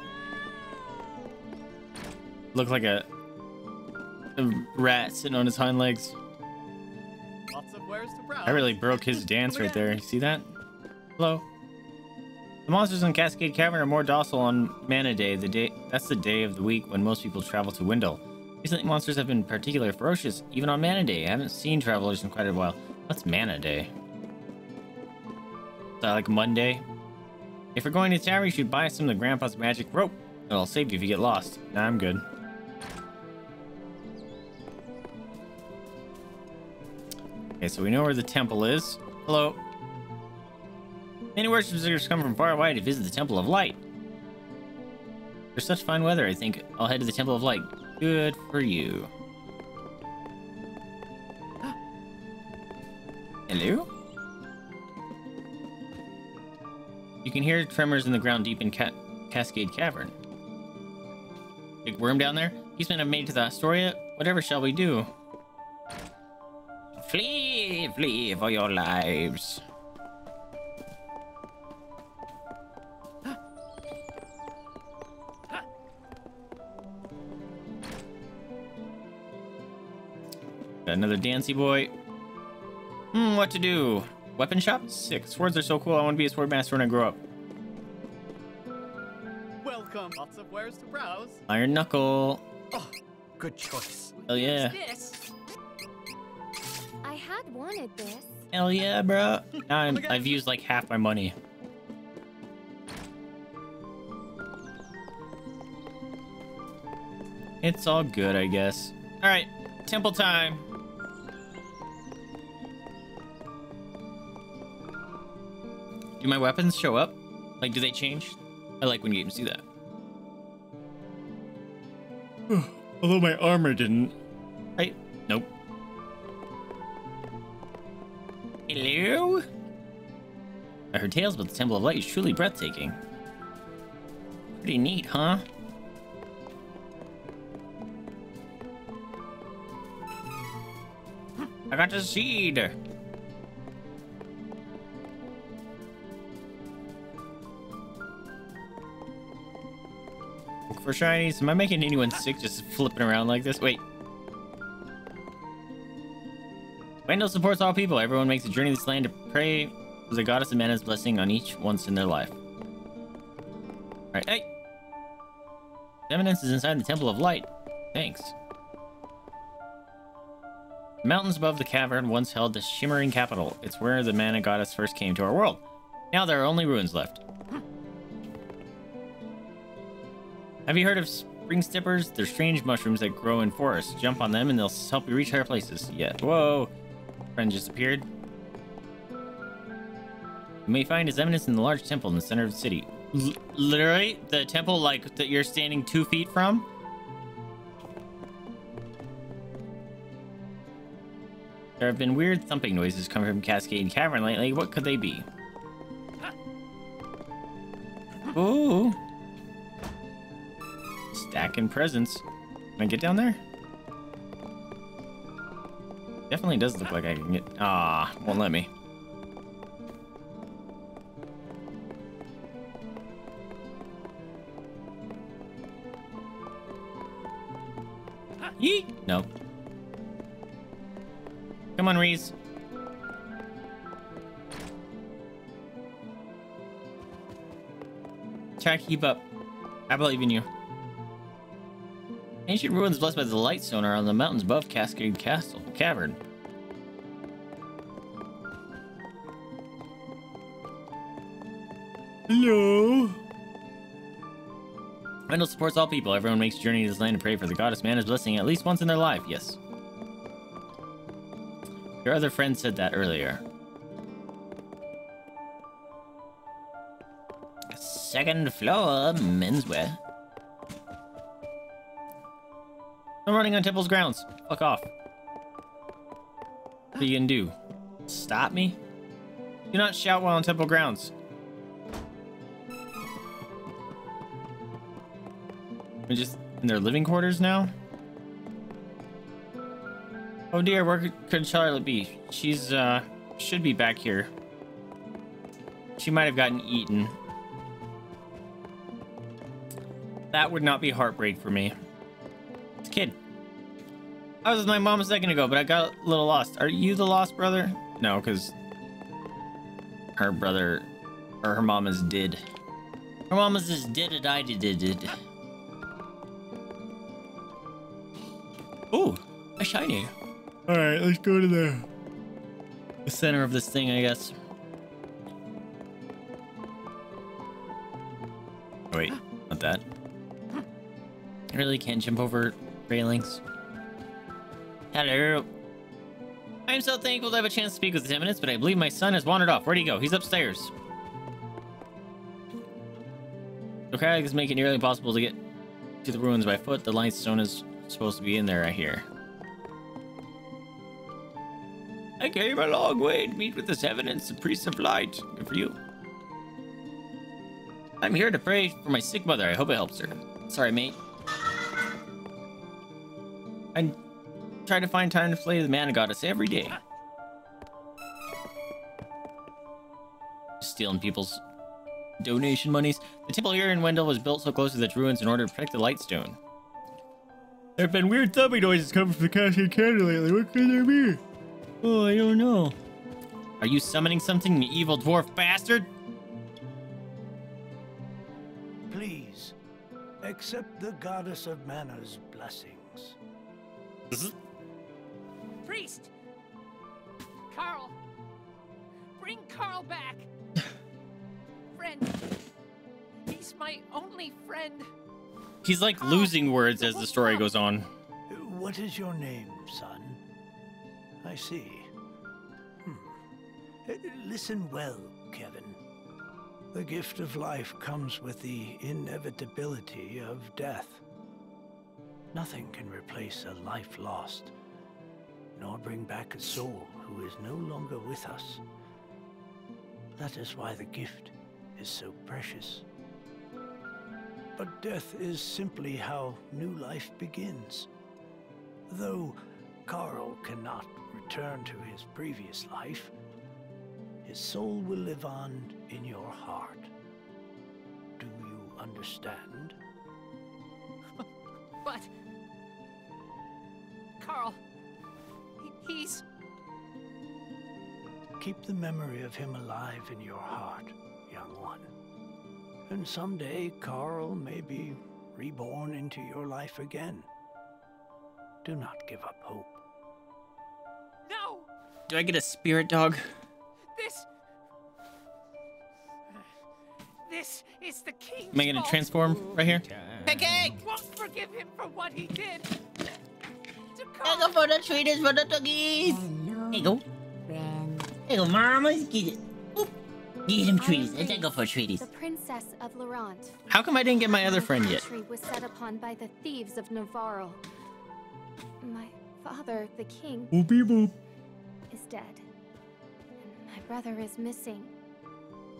Look like a, a rat sitting on his hind legs. Lots of wares to browse. I really broke his dance right there. You see that? Hello. The monsters in Cascade Cavern are more docile on Mana Day. The day that's the day of the week when most people travel to Wendel. Recently, monsters have been particularly ferocious, even on Mana Day. I haven't seen travelers in quite a while. What's Mana Day? That like Monday? If you're going to town, you should buy some of the Grandpa's magic rope. It'll save you if you get lost. Nah, I'm good. Okay, so we know where the temple is. Hello. Many worship visitors come from far away to visit the Temple of Light. There's such fine weather, I think I'll head to the Temple of Light. Good for you. Hello? You can hear tremors in the ground deep in Ca Cascade Cavern. Big worm down there? He's been made to the Astoria? Whatever shall we do? Flee, flee for your lives. Another Dancy boy. Hmm, what to do? Weapon shop? Sick. Swords are so cool. I want to be a sword master when I grow up. Welcome. Lots of wares to browse. Iron Knuckle. Oh, good choice. Hell yeah. This? I had wanted this. Hell yeah, bro. Now I'm, oh I've used like half my money. It's all good, I guess. All right, temple time. Do my weapons show up? Like, do they change? I like when games do that. Although my armor didn't. Right? Nope. Hello? I heard tales about the Temple of Light is truly breathtaking. Pretty neat, huh? I got the seed. For shinies. Am I making anyone sick just flipping around like this? Wait. Wendel supports all people. Everyone makes a journey to this land to pray for the goddess of mana's blessing on each once in their life. Alright, hey! Eminence is inside the Temple of Light. Thanks. The mountains above the cavern once held the shimmering capital. It's where the mana goddess first came to our world. Now there are only ruins left. Have you heard of spring steppers? They're strange mushrooms that grow in forests. Jump on them and they'll help you reach higher places. Yeah. Whoa. Friend just appeared. You may find his eminence in the large temple in the center of the city. L literally, the temple like that you're standing two feet from. There have been weird thumping noises coming from Cascade Cavern lately. What could they be? Ooh. Stacking presents. Can I get down there? Definitely does look like I can get... Ah, won't let me. Yeet! No. Come on, Riesz. Try to keep up. I believe in you. Ancient ruins blessed by the light stone are on the mountains above Cascade Castle Cavern. Hello. Wendel supports all people. Everyone makes journey to this land to pray for the goddess Mana's blessing at least once in their life. Yes. Your other friend said that earlier. Second floor, menswear. I'm running on Temple's grounds. Fuck off. What are you gonna do? Stop me? Do not shout while on Temple grounds. We're just in their living quarters now? Oh dear, where could, Charlotte be? She's, uh, should be back here. She might have gotten eaten. That would not be heartbreak for me. It's a kid. I was with my mom a second ago, but I got a little lost. Are you the lost brother? No, because her brother or her mom is dead. Her mom is just dead and I did it. Ooh, a shiny. All right, let's go to the, the center of this thing, I guess. Oh, wait, not that. I really can't jump over railings. Hello. I am so thankful to have a chance to speak with His Eminence, but I believe my son has wandered off. Where'd he go? He's upstairs. Okay, it's making it nearly impossible to get to the ruins by foot. The light stone is supposed to be in there, I hear. I came a long way to meet with this evidence, the priest of light. Good for you. I'm here to pray for my sick mother. I hope it helps her. Sorry, mate. Try to find time to play the mana goddess every day. Stealing people's donation monies. The temple here in Wendel was built so close to the ruins in order to protect the light stone. There have been weird thumping noises coming from the Cascade Cavern lately. What could there be? Oh, I don't know. Are you summoning something, you evil dwarf bastard? Please, accept the goddess of mana's blessings. Mm-hmm. Priest! Karl! Bring Karl back! friend! He's my only friend! He's like losing words as the story goes on. What is your name, son? I see. Hmm. Listen well, Kevin. The gift of life comes with the inevitability of death. Nothing can replace a life lost, nor bring back a soul who is no longer with us. That is why the gift is so precious. But death is simply how new life begins. Though Karl cannot return to his previous life, his soul will live on in your heart. Do you understand? But... Karl... he- he's... Keep the memory of him alive in your heart, young one. And someday Karl may be reborn into your life again. Do not give up hope. No! Do I get a spirit dog? This... This is the king. Am I gonna transform right here? Pancake! Won't forgive him for what he did. To I go for the treaters for the doggies. There you go. There you go, mama. Get it. Oop. Get him treaties. Let's go for treaties. The princess of Laurent. How come I didn't get my other friend yet? country was set upon by the thieves of Navarre. My father, the king, Boopy boop. is dead. And my brother is missing.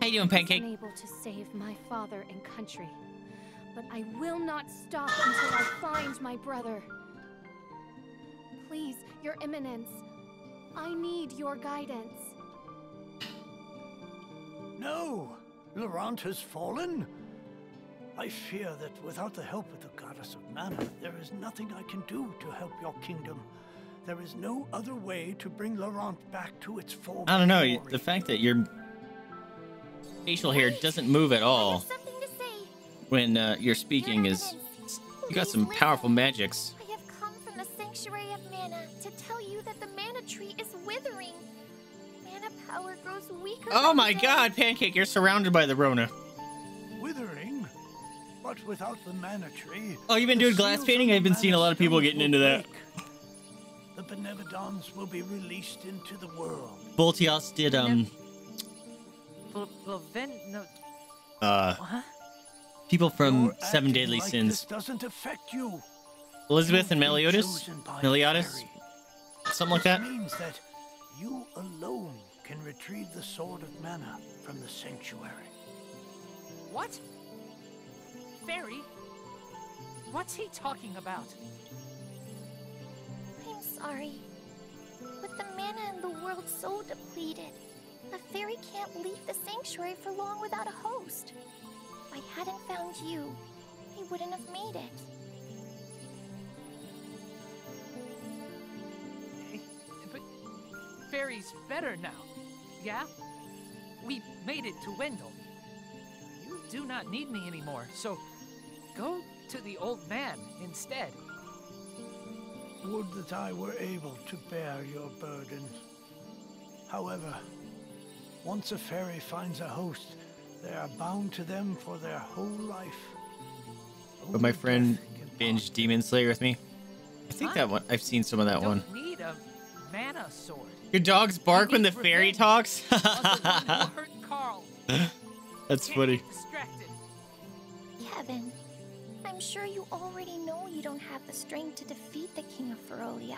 How you doing, Pancake? I was unable to save my father and country. But I will not stop until I find my brother. Please, Your Eminence, I need your guidance. No! Laurent has fallen? I fear that without the help of the Goddess of Mana, there is nothing I can do to help your kingdom. There is no other way to bring Laurent back to its full I don't know. glory. The fact that your facial hair doesn't move at all when uh, you're speaking is. You got some powerful magics. I have come from the Sanctuary of Mana to tell you that the mana tree is withering. Mana power grows weaker. Oh my day. god, Pancake, you're surrounded by the Rona. Withering? But without the mana tree... Oh, you've been doing glass painting? I've been seeing a lot of people getting into that. break. The Benevodons will be released into the world. Voltios did, um, Well, well then, no. uh, Huh? people from Your Seven Deadly like Sins. This doesn't affect you. Elizabeth and You've Meliodas? Meliodas? Something like This that? means that you alone can retrieve the Sword of Mana from the Sanctuary. What? Fairy? What's he talking about? I'm sorry. With the mana in the world so depleted, a fairy can't leave the sanctuary for long without a host. If I hadn't found you, he wouldn't have made it. Fairy's better now, yeah? We made it to Wendel. You do not need me anymore, so go to the old man instead. Would that I were able to bear your burden. However, once a fairy finds a host, they are bound to them for their whole life. But my friend binge Demon Slayer with me. I think that one, I've seen some of that one. Don't need a mana sword. Your dogs bark when the fairy talks? On the one who hurt Karl. That's funny. Kevin, I'm sure you already know you don't have the strength to defeat the King of Ferolia.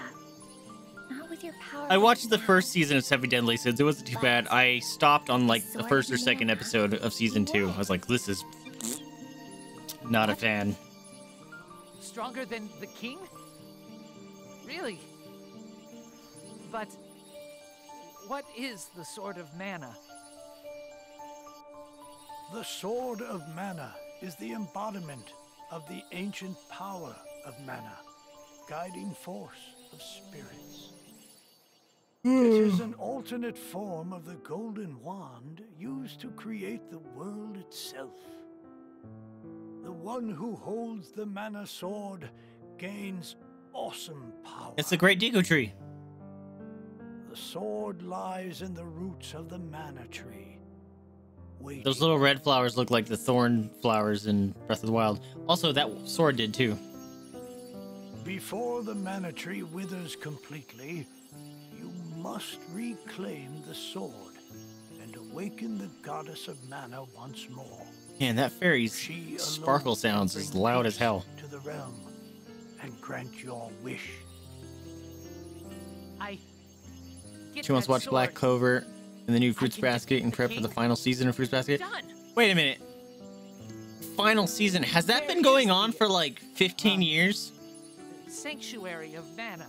Not with your power. I watched the first season of Seven Deadly Sins. It wasn't too bad. I stopped on like the first or second episode of season two. I was like, this is not a fan. Stronger than the king? Really? But what is the Sword of Mana? The Sword of Mana is the embodiment of the ancient power of mana, guiding force of spirits. it is hmm. an alternate form of the golden wand used to create the world itself. The one who holds the mana sword gains awesome power. It's the Great Deku Tree. The sword lies in the roots of the mana tree. Those little red flowers look like the thorn flowers in Breath of the Wild. Also, that sword did too. Before the mana tree withers completely, you must reclaim the sword and awaken the goddess of mana once more. Man, that fairy's She sparkle sounds as loud as hell. To the realm and grant your wish. I get She wants to that watch Black sword. Clover and the new Fruits Basket and the prep for the final season of Fruits Basket. Done. Wait a minute. Final season. Has that been going on for like 15 years? Sanctuary of Mana.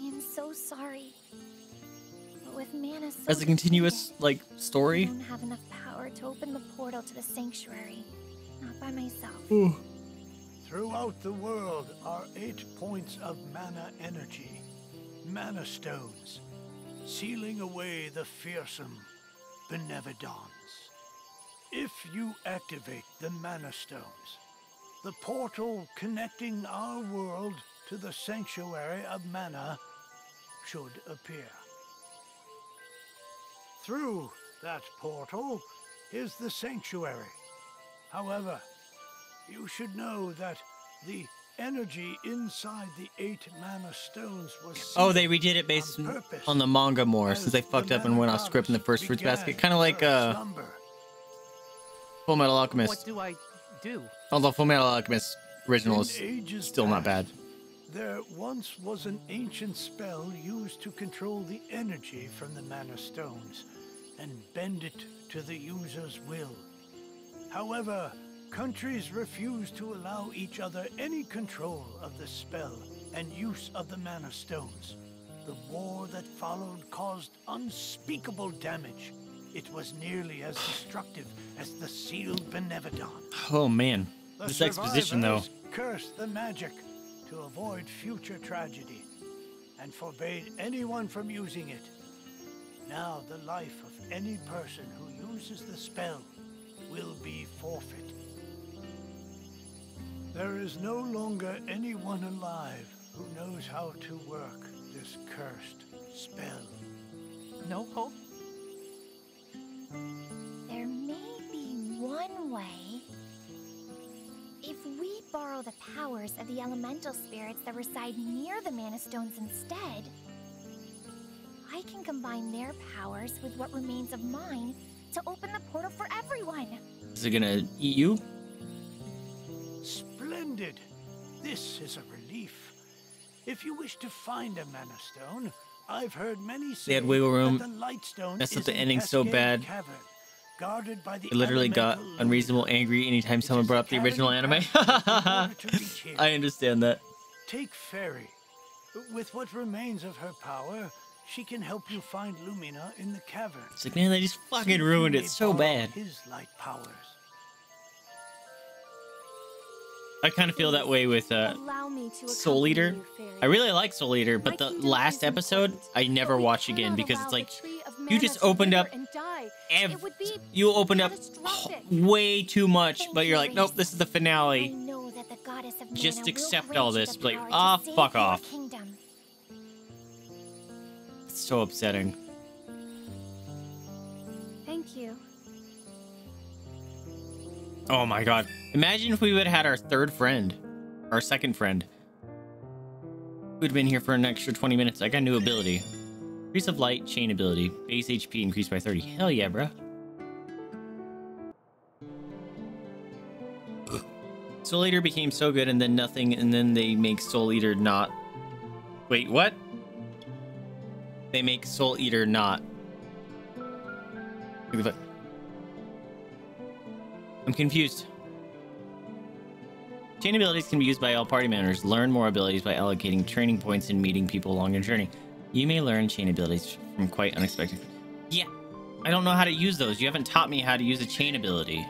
I am so sorry. But with mana so As a continuous like story? I story? don't have enough power to open the portal to the sanctuary. Not by myself. Throughout the world are eight points of mana energy, mana stones, sealing away the fearsome Benevodons. If you activate the mana stones, the portal connecting our world to the sanctuary of mana should appear. Through that portal is the sanctuary. However, you should know that the energy inside the eight mana stones was Oh, they redid it based on on the manga more since they fucked the up and went off script in the first Fruits Basket. Kind of like uh, slumber. Full Metal alchemist What Alchemist. do I do? Although Full Metal Alchemist original is ages still not bad. There once was an ancient spell used to control the energy from the Mana Stones and bend it to the user's will. However, countries refuse to allow each other any control of the spell and use of the Mana Stones. The war that followed caused unspeakable damage. It was nearly as destructive as the sealed Benevodon. Oh man, The this exposition though. Cursed the magic to avoid future tragedy and forbade anyone from using it. Now the life of any person who uses the spell will be forfeit. There is no longer anyone alive who knows how to work this cursed spell. No hope? There may be one way. If we borrow the powers of the elemental spirits that reside near the Mana Stones instead, I can combine their powers with what remains of mine to open the portal for everyone. Is it gonna eat you? This is a relief. If you wish to find a Mana Stone, I've heard many say They had wiggle room. that the Lightstone is up the in ending so bad. Cavern, guarded by the I literally got unreasonable angry anytime someone brought up the original anime. I understand that. Take Fairy. With what remains of her power, she can help you find Lumina in the cavern. It's like, man, they just fucking ruined it so bad. His light powers. I kind of feel that way with uh, Allow me to Soul Eater. I really like Soul Eater, but the last episode I never watch again because it's like you just opened up and ev- It would be you opened up way too much, but you're like, nope, this is the finale. know that the goddess of Just accept all this. Like, ah, save fuck off. It's so upsetting. Oh my god. Imagine if we would have had our third friend, our second friend. We'd have been here for an extra 20 minutes. I got a new ability. Increase of light, chain ability. Base HP increased by 30. Hell yeah, bro. Soul Eater became so good and then nothing, and then they make Soul Eater not. Wait, what? They make Soul Eater not. Look at that. I'm confused. Chain abilities can be used by all party members. Learn more abilities by allocating training points and meeting people along your journey. You may learn chain abilities from quite unexpected. Yeah, I don't know how to use those. You haven't taught me how to use a chain ability.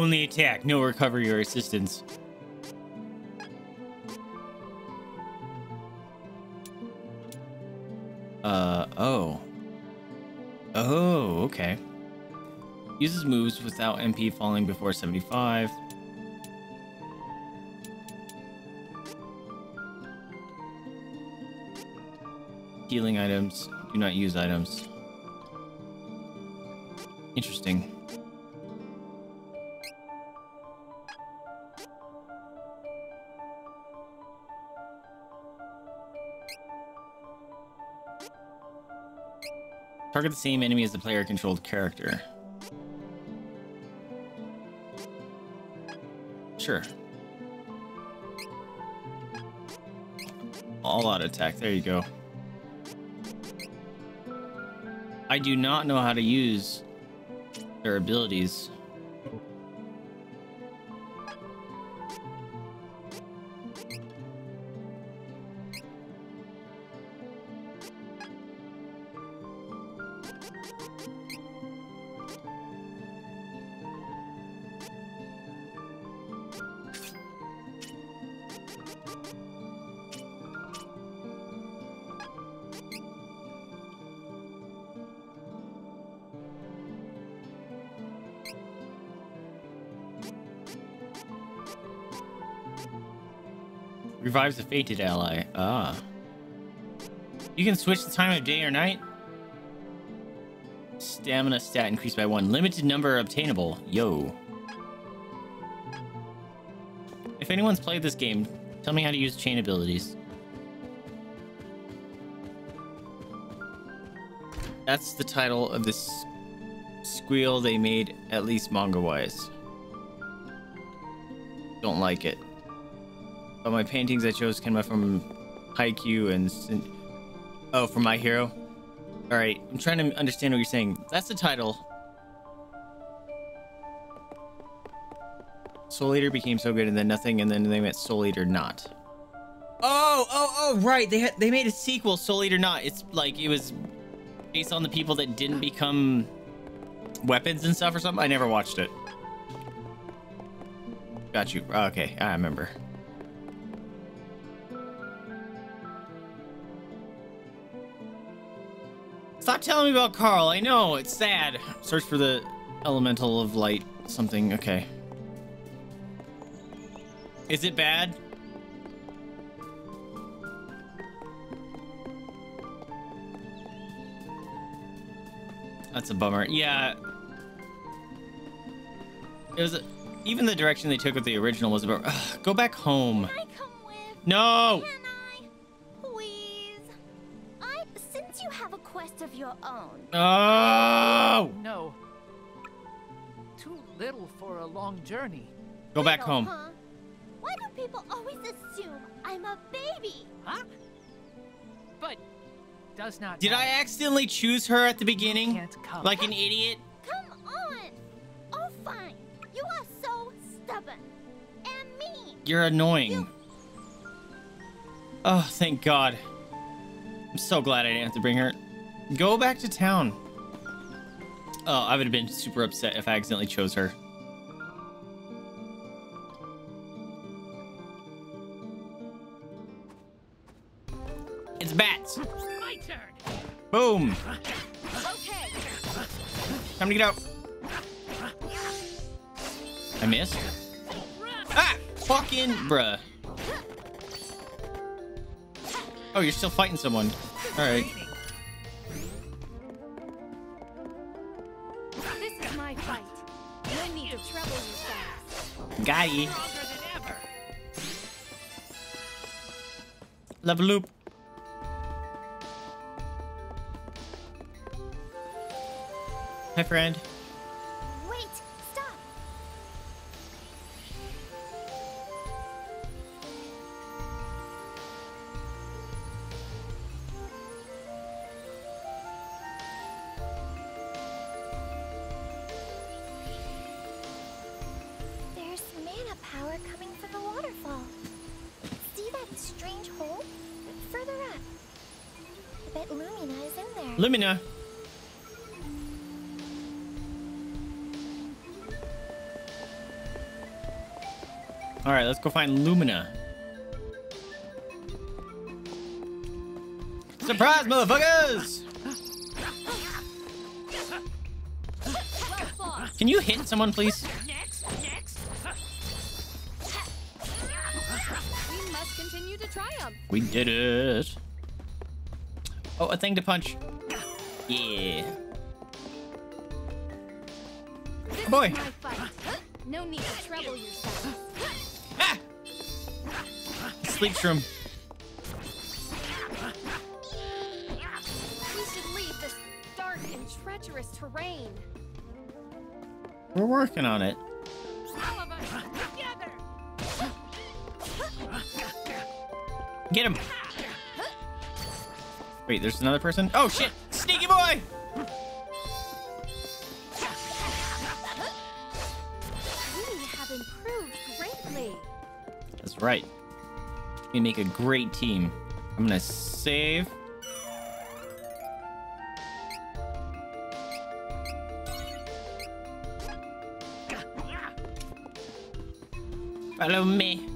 Only attack, no recovery or assistance. Uh, oh. Oh, okay. Uses moves without MP falling before 75. Healing items. Do not use items. Interesting. Target the same enemy as the player controlled character. Sure. All out attack. There you go. I do not know how to use their abilities. Revives a fated ally. Ah. You can switch the time of day or night. Stamina stat increased by one. Limited number obtainable. Yo. If anyone's played this game, tell me how to use chain abilities. That's the title of this squeal they made, at least manga-wise. Don't like it. But my paintings I chose came from Haikyuu and... Oh, from My Hero? Alright, I'm trying to understand what you're saying. That's the title. Soul Eater became so good and then nothing, and then they went Soul Eater not. Oh, oh, oh, right. They had they made a sequel, Soul Eater not. It's like it was based on the people that didn't become weapons and stuff or something. I never watched it. Got you. Okay, I remember. Stop telling me about Karl. I know, it's sad. Search for the elemental of light something. Okay. Is it bad? That's a bummer. Yeah. It was a, even the direction they took with the original was about ugh, go back home. No. Your own. Oh. No. Too little for a long journey. Go back home. Huh? Why do people always assume I'm a baby? Huh? But does not. Did I accidentally choose her at the beginning? Can't come. Like an idiot? Come on. Oh, fine. You are so stubborn and mean. You're annoying. Oh, thank God. I'm so glad I didn't have to bring her. Go back to town. Oh, I would have been super upset if I accidentally chose her. It's bats. My turn. Boom. Okay. Time to get out. I missed. Ah! Fucking bruh. Oh, you're still fighting someone. Alright. This yourselves. Guy. Level loop. Hi, friend. There. Uh. Lumina. Alright, let's go find Lumina. Surprise, motherfuckers! Can you hit someone, please? Next, next. We must continue to triumph. We did it. Oh, a thing to punch. Yeah. This boy. is my fight. No need to trouble yourselves. Sleep shroom. We should leave this dark and treacherous terrain. We're working on it. All of us together. Get him. Wait, there's another person? Oh, shit. Sneaky boy. We have improved greatly. That's right. We make a great team. I'm gonna save. Follow me.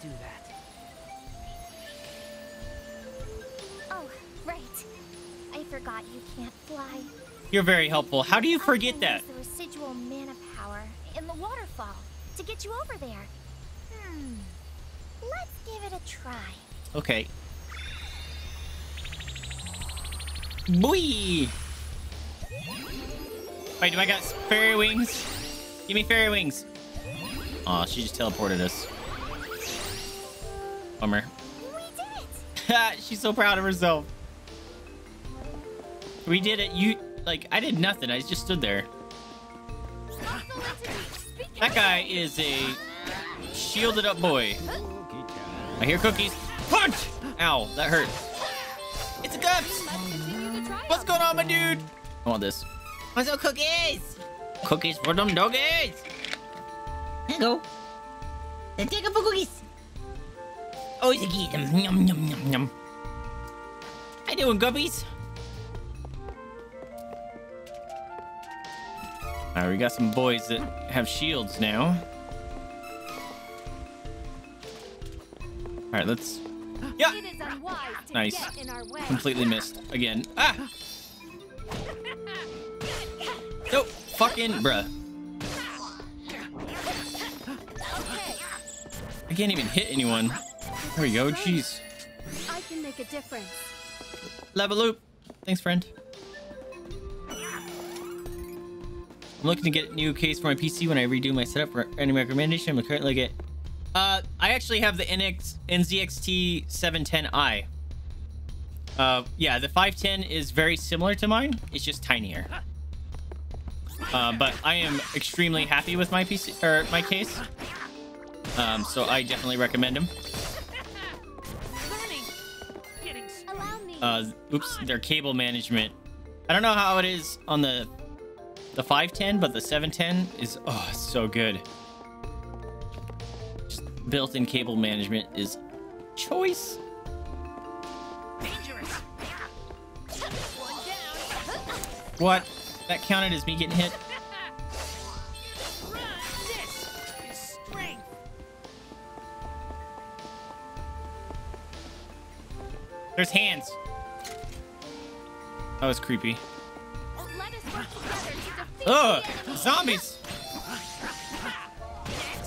Do that? Oh, right. I forgot you can't fly. You're very helpful. How do you forget I'll that? The residual mana power in the waterfall to get you over there. Hmm. Let's give it a try. Okay. Boy! Wait, do I got fairy wings? Give me fairy wings. Aw, she just teleported us. Bummer. She's so proud of herself. We did it. You, like, I did nothing. I just stood there. That guy is a shielded up boy. I hear cookies. Punch! Ow, that hurt. It's a gups! What's going on, my dude? I want this. What's up, cookies? Cookies for them doggies! Here you go. Then take a for cookies. Oh, you eat them. Yum, yum, yum, yum. How you doing, guppies? Alright, we got some boys that have shields now. Alright, let's... Yeah! It is unwise to Nice. get in our way. Completely missed. Again. Ah! Nope. Fucking bruh. I can't even hit anyone. There we go. Jeez. I can make a difference. Level loop. Thanks, friend. I'm looking to get a new case for my PC when I redo my setup for any recommendation. I'm currently get. Uh, I actually have the NX NZXT 710i. Uh, yeah, the 510 is very similar to mine. It's just tinier. Uh, but I am extremely happy with my PC or my case. Um, so I definitely recommend them. Uh, oops, their cable management. I don't know how it is on the the 510, but the 710 is oh so good. Just built-in cable management is choice. What? That counted as me getting hit? There's hands. That was creepy. Ugh! Zombies!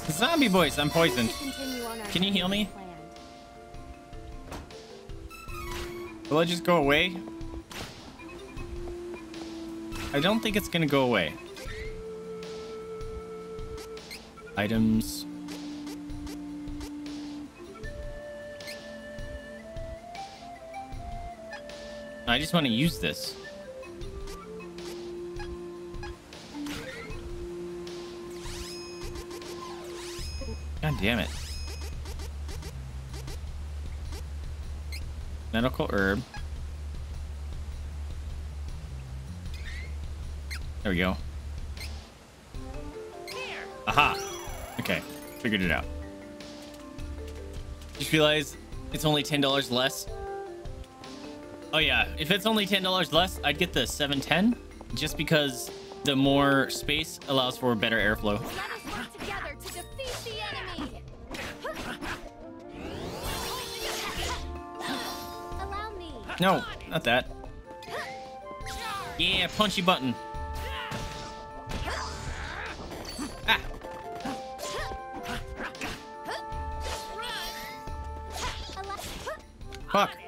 Zombie boys, I'm poisoned. Can you heal me? Will it just go away? I don't think it's gonna go away. Items. I just want to use this. God damn it. Medical herb. There we go. Aha. Okay. Figured it out. Just realized it's only $10 less. Oh yeah, if it's only $10 less, I'd get the 710 just because the more space allows for better airflow. Together to defeat the enemy. Allow me. No, not that. Yeah, punchy button. Ah. Fuck.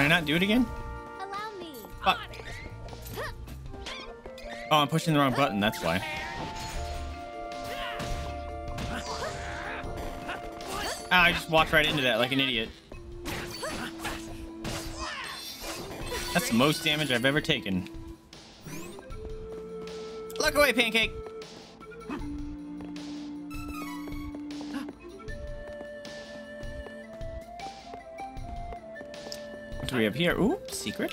Can I not do it again? Fuck. Oh, I'm pushing the wrong button, that's why. Ah, I just walked right into that like an idiot. That's the most damage I've ever taken. Look away, Pancake! Do we have here? Ooh, secret.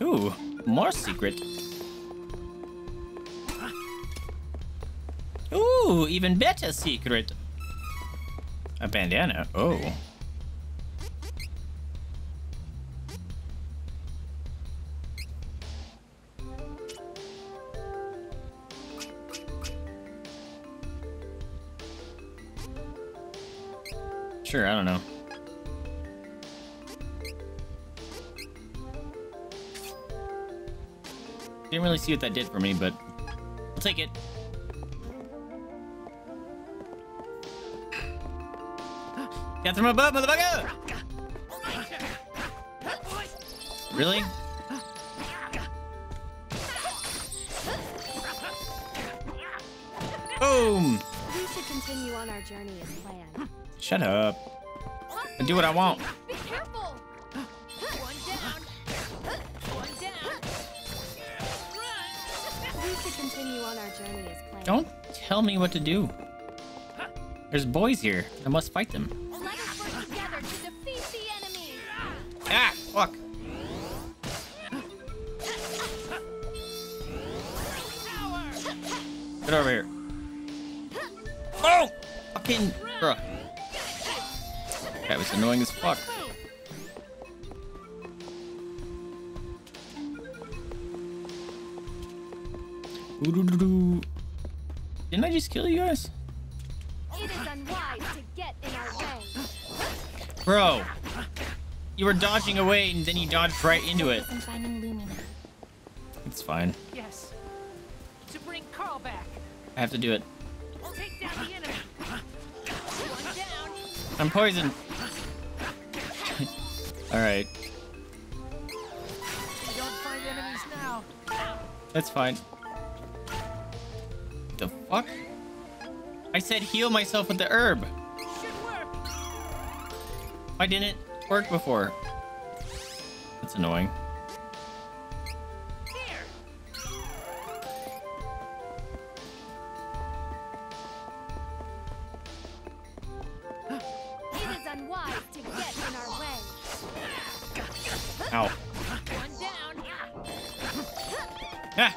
Ooh, more secret. Ooh, even better secret. A bandana. Oh. Sure, I don't know. Didn't really see what that did for me, but I'll take it. Got from above, motherfucker! Really? Boom! We should continue on our journey as planned. Shut up. I do what I want. Don't tell me what to do. There's boys here. I must fight them. Were dodging away and then you dodged right into it. I'm finding Lumina. It's fine. Yes. To bring Karl back. I have to do it. Take down the enemy. One down. I'm poisoned. Alright, We don't find enemies now. that's fine. The fuck? I said heal myself with the herb. Should. Why didn't it work before? That's annoying. It is unwise to get in our way. Ow. Ah!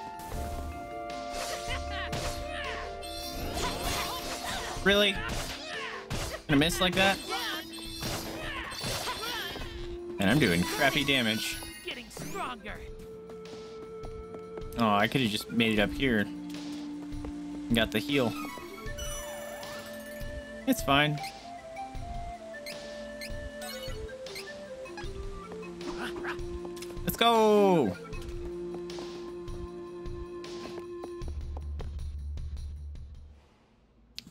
Really? Gonna miss like that? Crappy damage. Getting stronger. Oh, I could have just made it up here. Got the heal. It's fine. Let's go!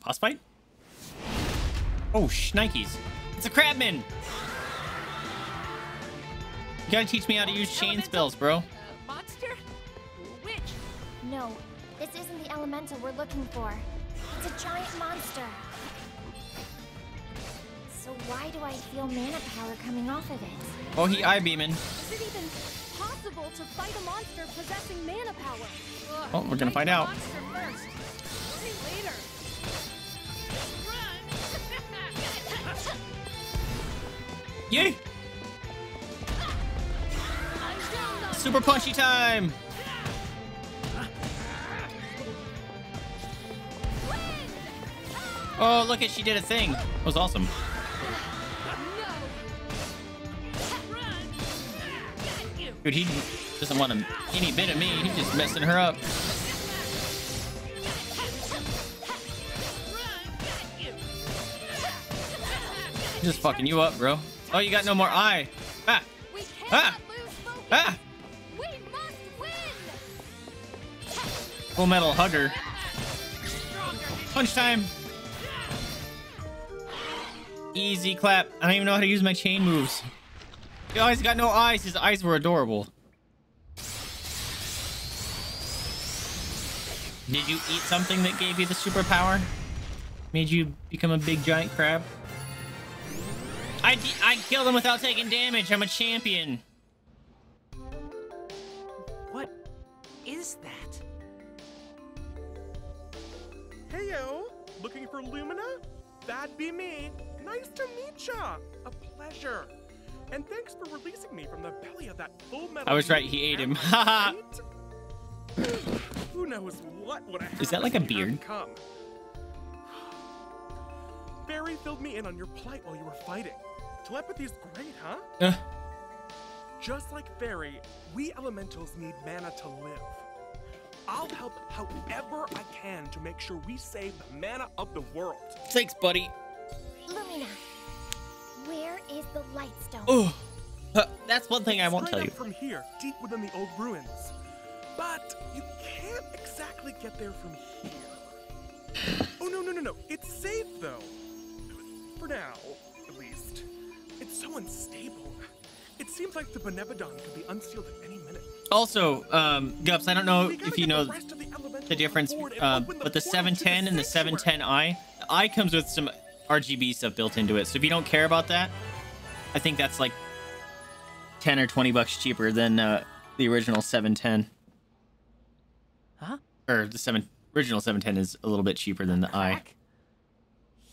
Boss fight? Oh, shnikes. It's a crabman! You gotta teach me how to use chain spells, bro. Monster? Which? No, this isn't the elemental we're looking for. It's a giant monster. So why do I feel mana power coming off of it? Oh, he eye beaming. Is it even possible to fight a monster possessing mana power? Oh, we're gonna find out. Monster first. Worry later. Yay! Super punchy time! Oh, look at she did a thing. That was awesome. Dude, he doesn't want a, any bit of me. He's just messing her up. Just fucking you up, bro. Oh, you got no more eye. Full metal hugger. Punch time. Easy clap. I don't even know how to use my chain moves. He always got no eyes. His eyes were adorable. Did you eat something that gave you the superpower? Made you become a big giant crab? I, I killed him without taking damage. I'm a champion. What is that? Heyo, looking for Lumina? That'd be me. Nice to meet ya. A pleasure. And thanks for releasing me from the belly of that full metal. I was right. He ate him. Haha. Who knows what would have Is that like a happened if you beard? Come. Barry filled me in on your plight while you were fighting. Telepathy's great, huh? Uh, Just like Fairy, we elementals need mana to live. I'll help however I can to make sure we save the mana of the world. thanks, buddy. Lumina, where is the Lightstone? Oh, uh, that's one thing I won't Straight tell up you. From here, deep within the old ruins. But you can't exactly get there from here. Oh, no, no, no, no. It's safe, though. For now, at least. It's so unstable. It seems like the Benevodon could be unsealed at any minute. Also, um, Gups, I don't know if you know the difference um, with the 710 and the 710i. The i comes with some RGB stuff built into it. So if you don't care about that, I think that's like 10 or 20 bucks cheaper than uh, the original 710. Huh? Or the 7 original 710 is a little bit cheaper than the i.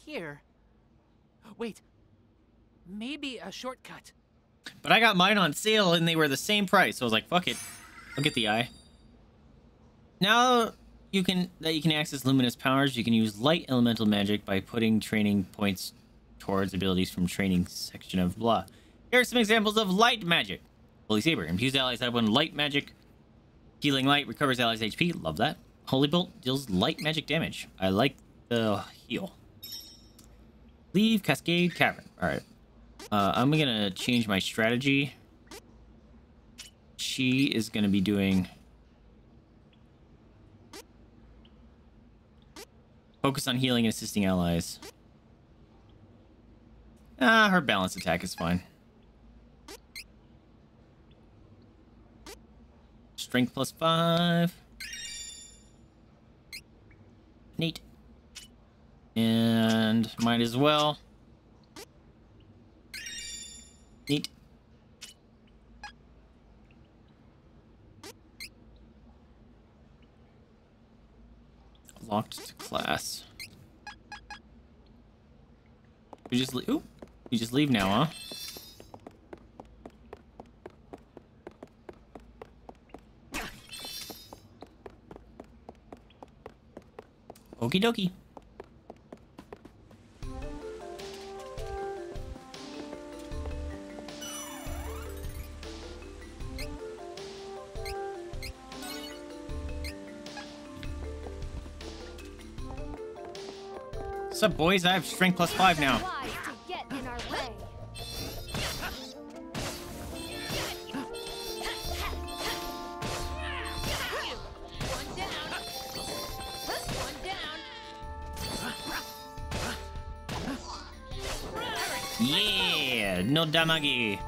Here. Wait. Maybe a shortcut. But I got mine on sale and they were the same price. So I was like, fuck it. I'll get the eye. Now you can that you can access Lumina's powers, you can use light elemental magic by putting training points towards abilities from training section of blah. Here are some examples of light magic. Holy Saber. Infused allies have one light magic. Healing light recovers allies HP. Love that. Holy Bolt deals light magic damage. I like the heal. Leave Cascade Cavern. Alright. Uh, I'm gonna change my strategy. She is gonna be doing... Focus on healing and assisting allies. Ah, her balance attack is fine. Strength plus five. Neat. And might as well. Neat. Locked to class. We just leave. Oop. You just leave now, huh? Okie dokie. What's up, boys? I have strength plus five now. Yeah, no damage.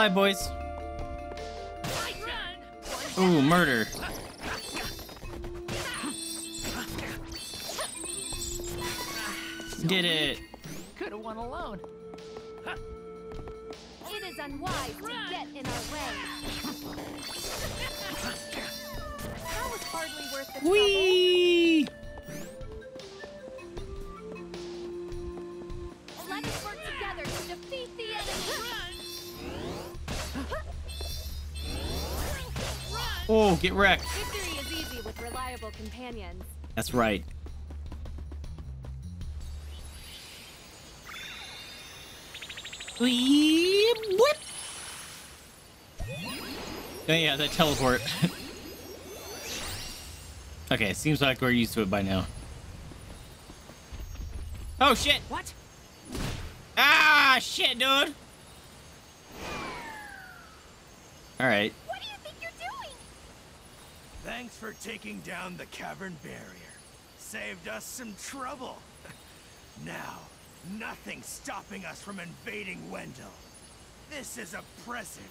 Fly, boys. Ooh, murder. Did it. Could have won alone. It is unwise to get in our way. That was hardly worth the Whee! Get wrecked. Victory is easy with reliable companions. That's right. Whip. Oh yeah, that teleport. okay, it seems like we're used to it by now. Oh shit! What? Ah, shit, dude! Alright. What do you think you're doing? Thanks for taking down the cavern barrier. Saved us some trouble. now, nothing's stopping us from invading Wendel. This is a present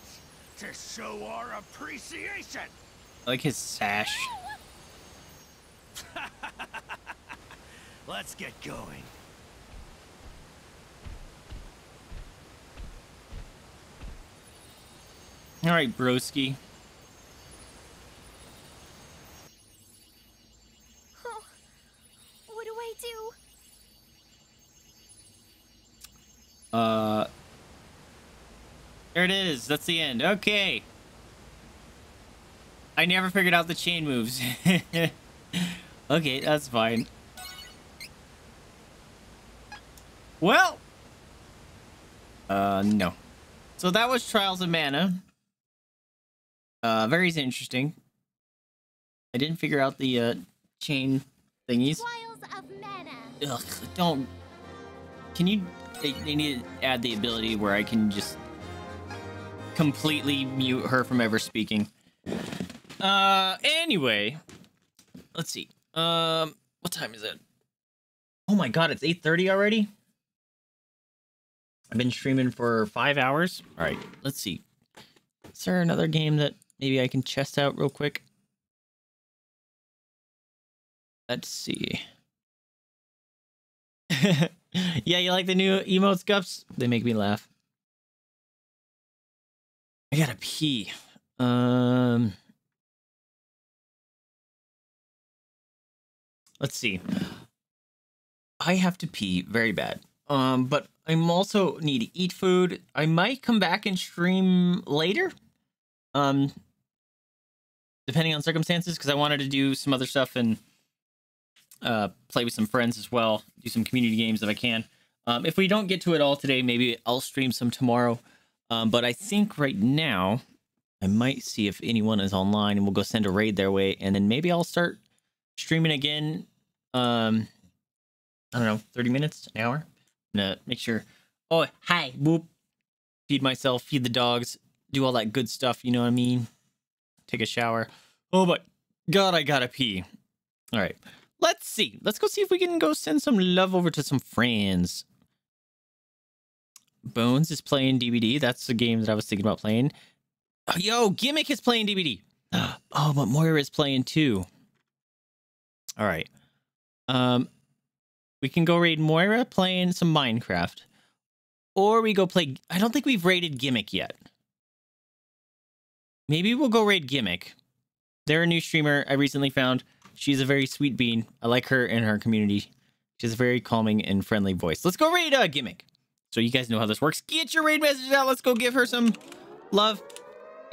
to show our appreciation. I like his sash. Let's get going. Alright, broski. Oh, what do I do? Uh. There it is. That's the end. Okay. I never figured out the chain moves. okay, that's fine. Well. Uh, no. So that was Trials of Mana. Uh, very interesting. I didn't figure out the uh, chain thingies. Trials of Mana. Ugh, don't. Can you? They, they need to add the ability where I can just completely mute her from ever speaking. Uh, anyway, let's see. Um, what time is it? Oh my god, it's 8:30 already. I've been streaming for five hours. All right, let's see. Is there another game that maybe I can chest out real quick? Let's see. yeah, you like the new emotes, Gups? They make me laugh. I gotta pee. Um, let's see. I have to pee very bad. Um, but I'm also need to eat food. I might come back and stream later. Um, depending on circumstances, because I wanted to do some other stuff and uh, play with some friends as well, do some community games if I can. Um, if we don't get to it all today, maybe I'll stream some tomorrow. Um, but I think right now I might see if anyone is online and we'll go send a raid their way, and then maybe I'll start streaming again. Um, I don't know, 30 minutes, an hour. I'm gonna make sure. Oh, hi, boop. Feed myself, feed the dogs, do all that good stuff. You know what I mean? Take a shower. Oh my god, I gotta pee. All right, let's see. Let's go see if we can go send some love over to some friends. Bones is playing DVD. That's the game that I was thinking about playing. Oh, yo, Gimmick is playing DVD. Oh, but Moira is playing too. All right. Um, we can go raid Moira playing some Minecraft. Or we go play... I don't think we've raided Gimmick yet. Maybe we'll go raid Gimmick. They're a new streamer I recently found. She's a very sweet bean. I like her and her community. She has a very calming and friendly voice. Let's go raid uh, Gimmick. So you guys know how this works. Get your raid messages out. Let's go give her some love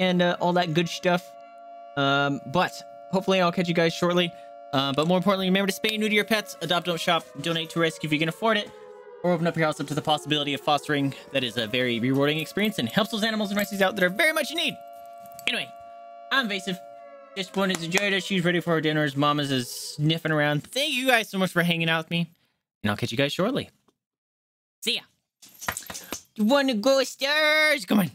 and uh, all that good stuff. Um, but hopefully I'll catch you guys shortly. Uh, but more importantly, remember to spay new to your pets, adopt, don't shop, donate to risk if you can afford it, or open up your house up to the possibility of fostering. That is a very rewarding experience and helps those animals and rescues out that are very much in need. Anyway, I'm Vaesive. This one is Jada. She's ready for her dinners. Mama's is sniffing around. Thank you guys so much for hanging out with me. And I'll catch you guys shortly. See ya. You want to go stairs? Come on.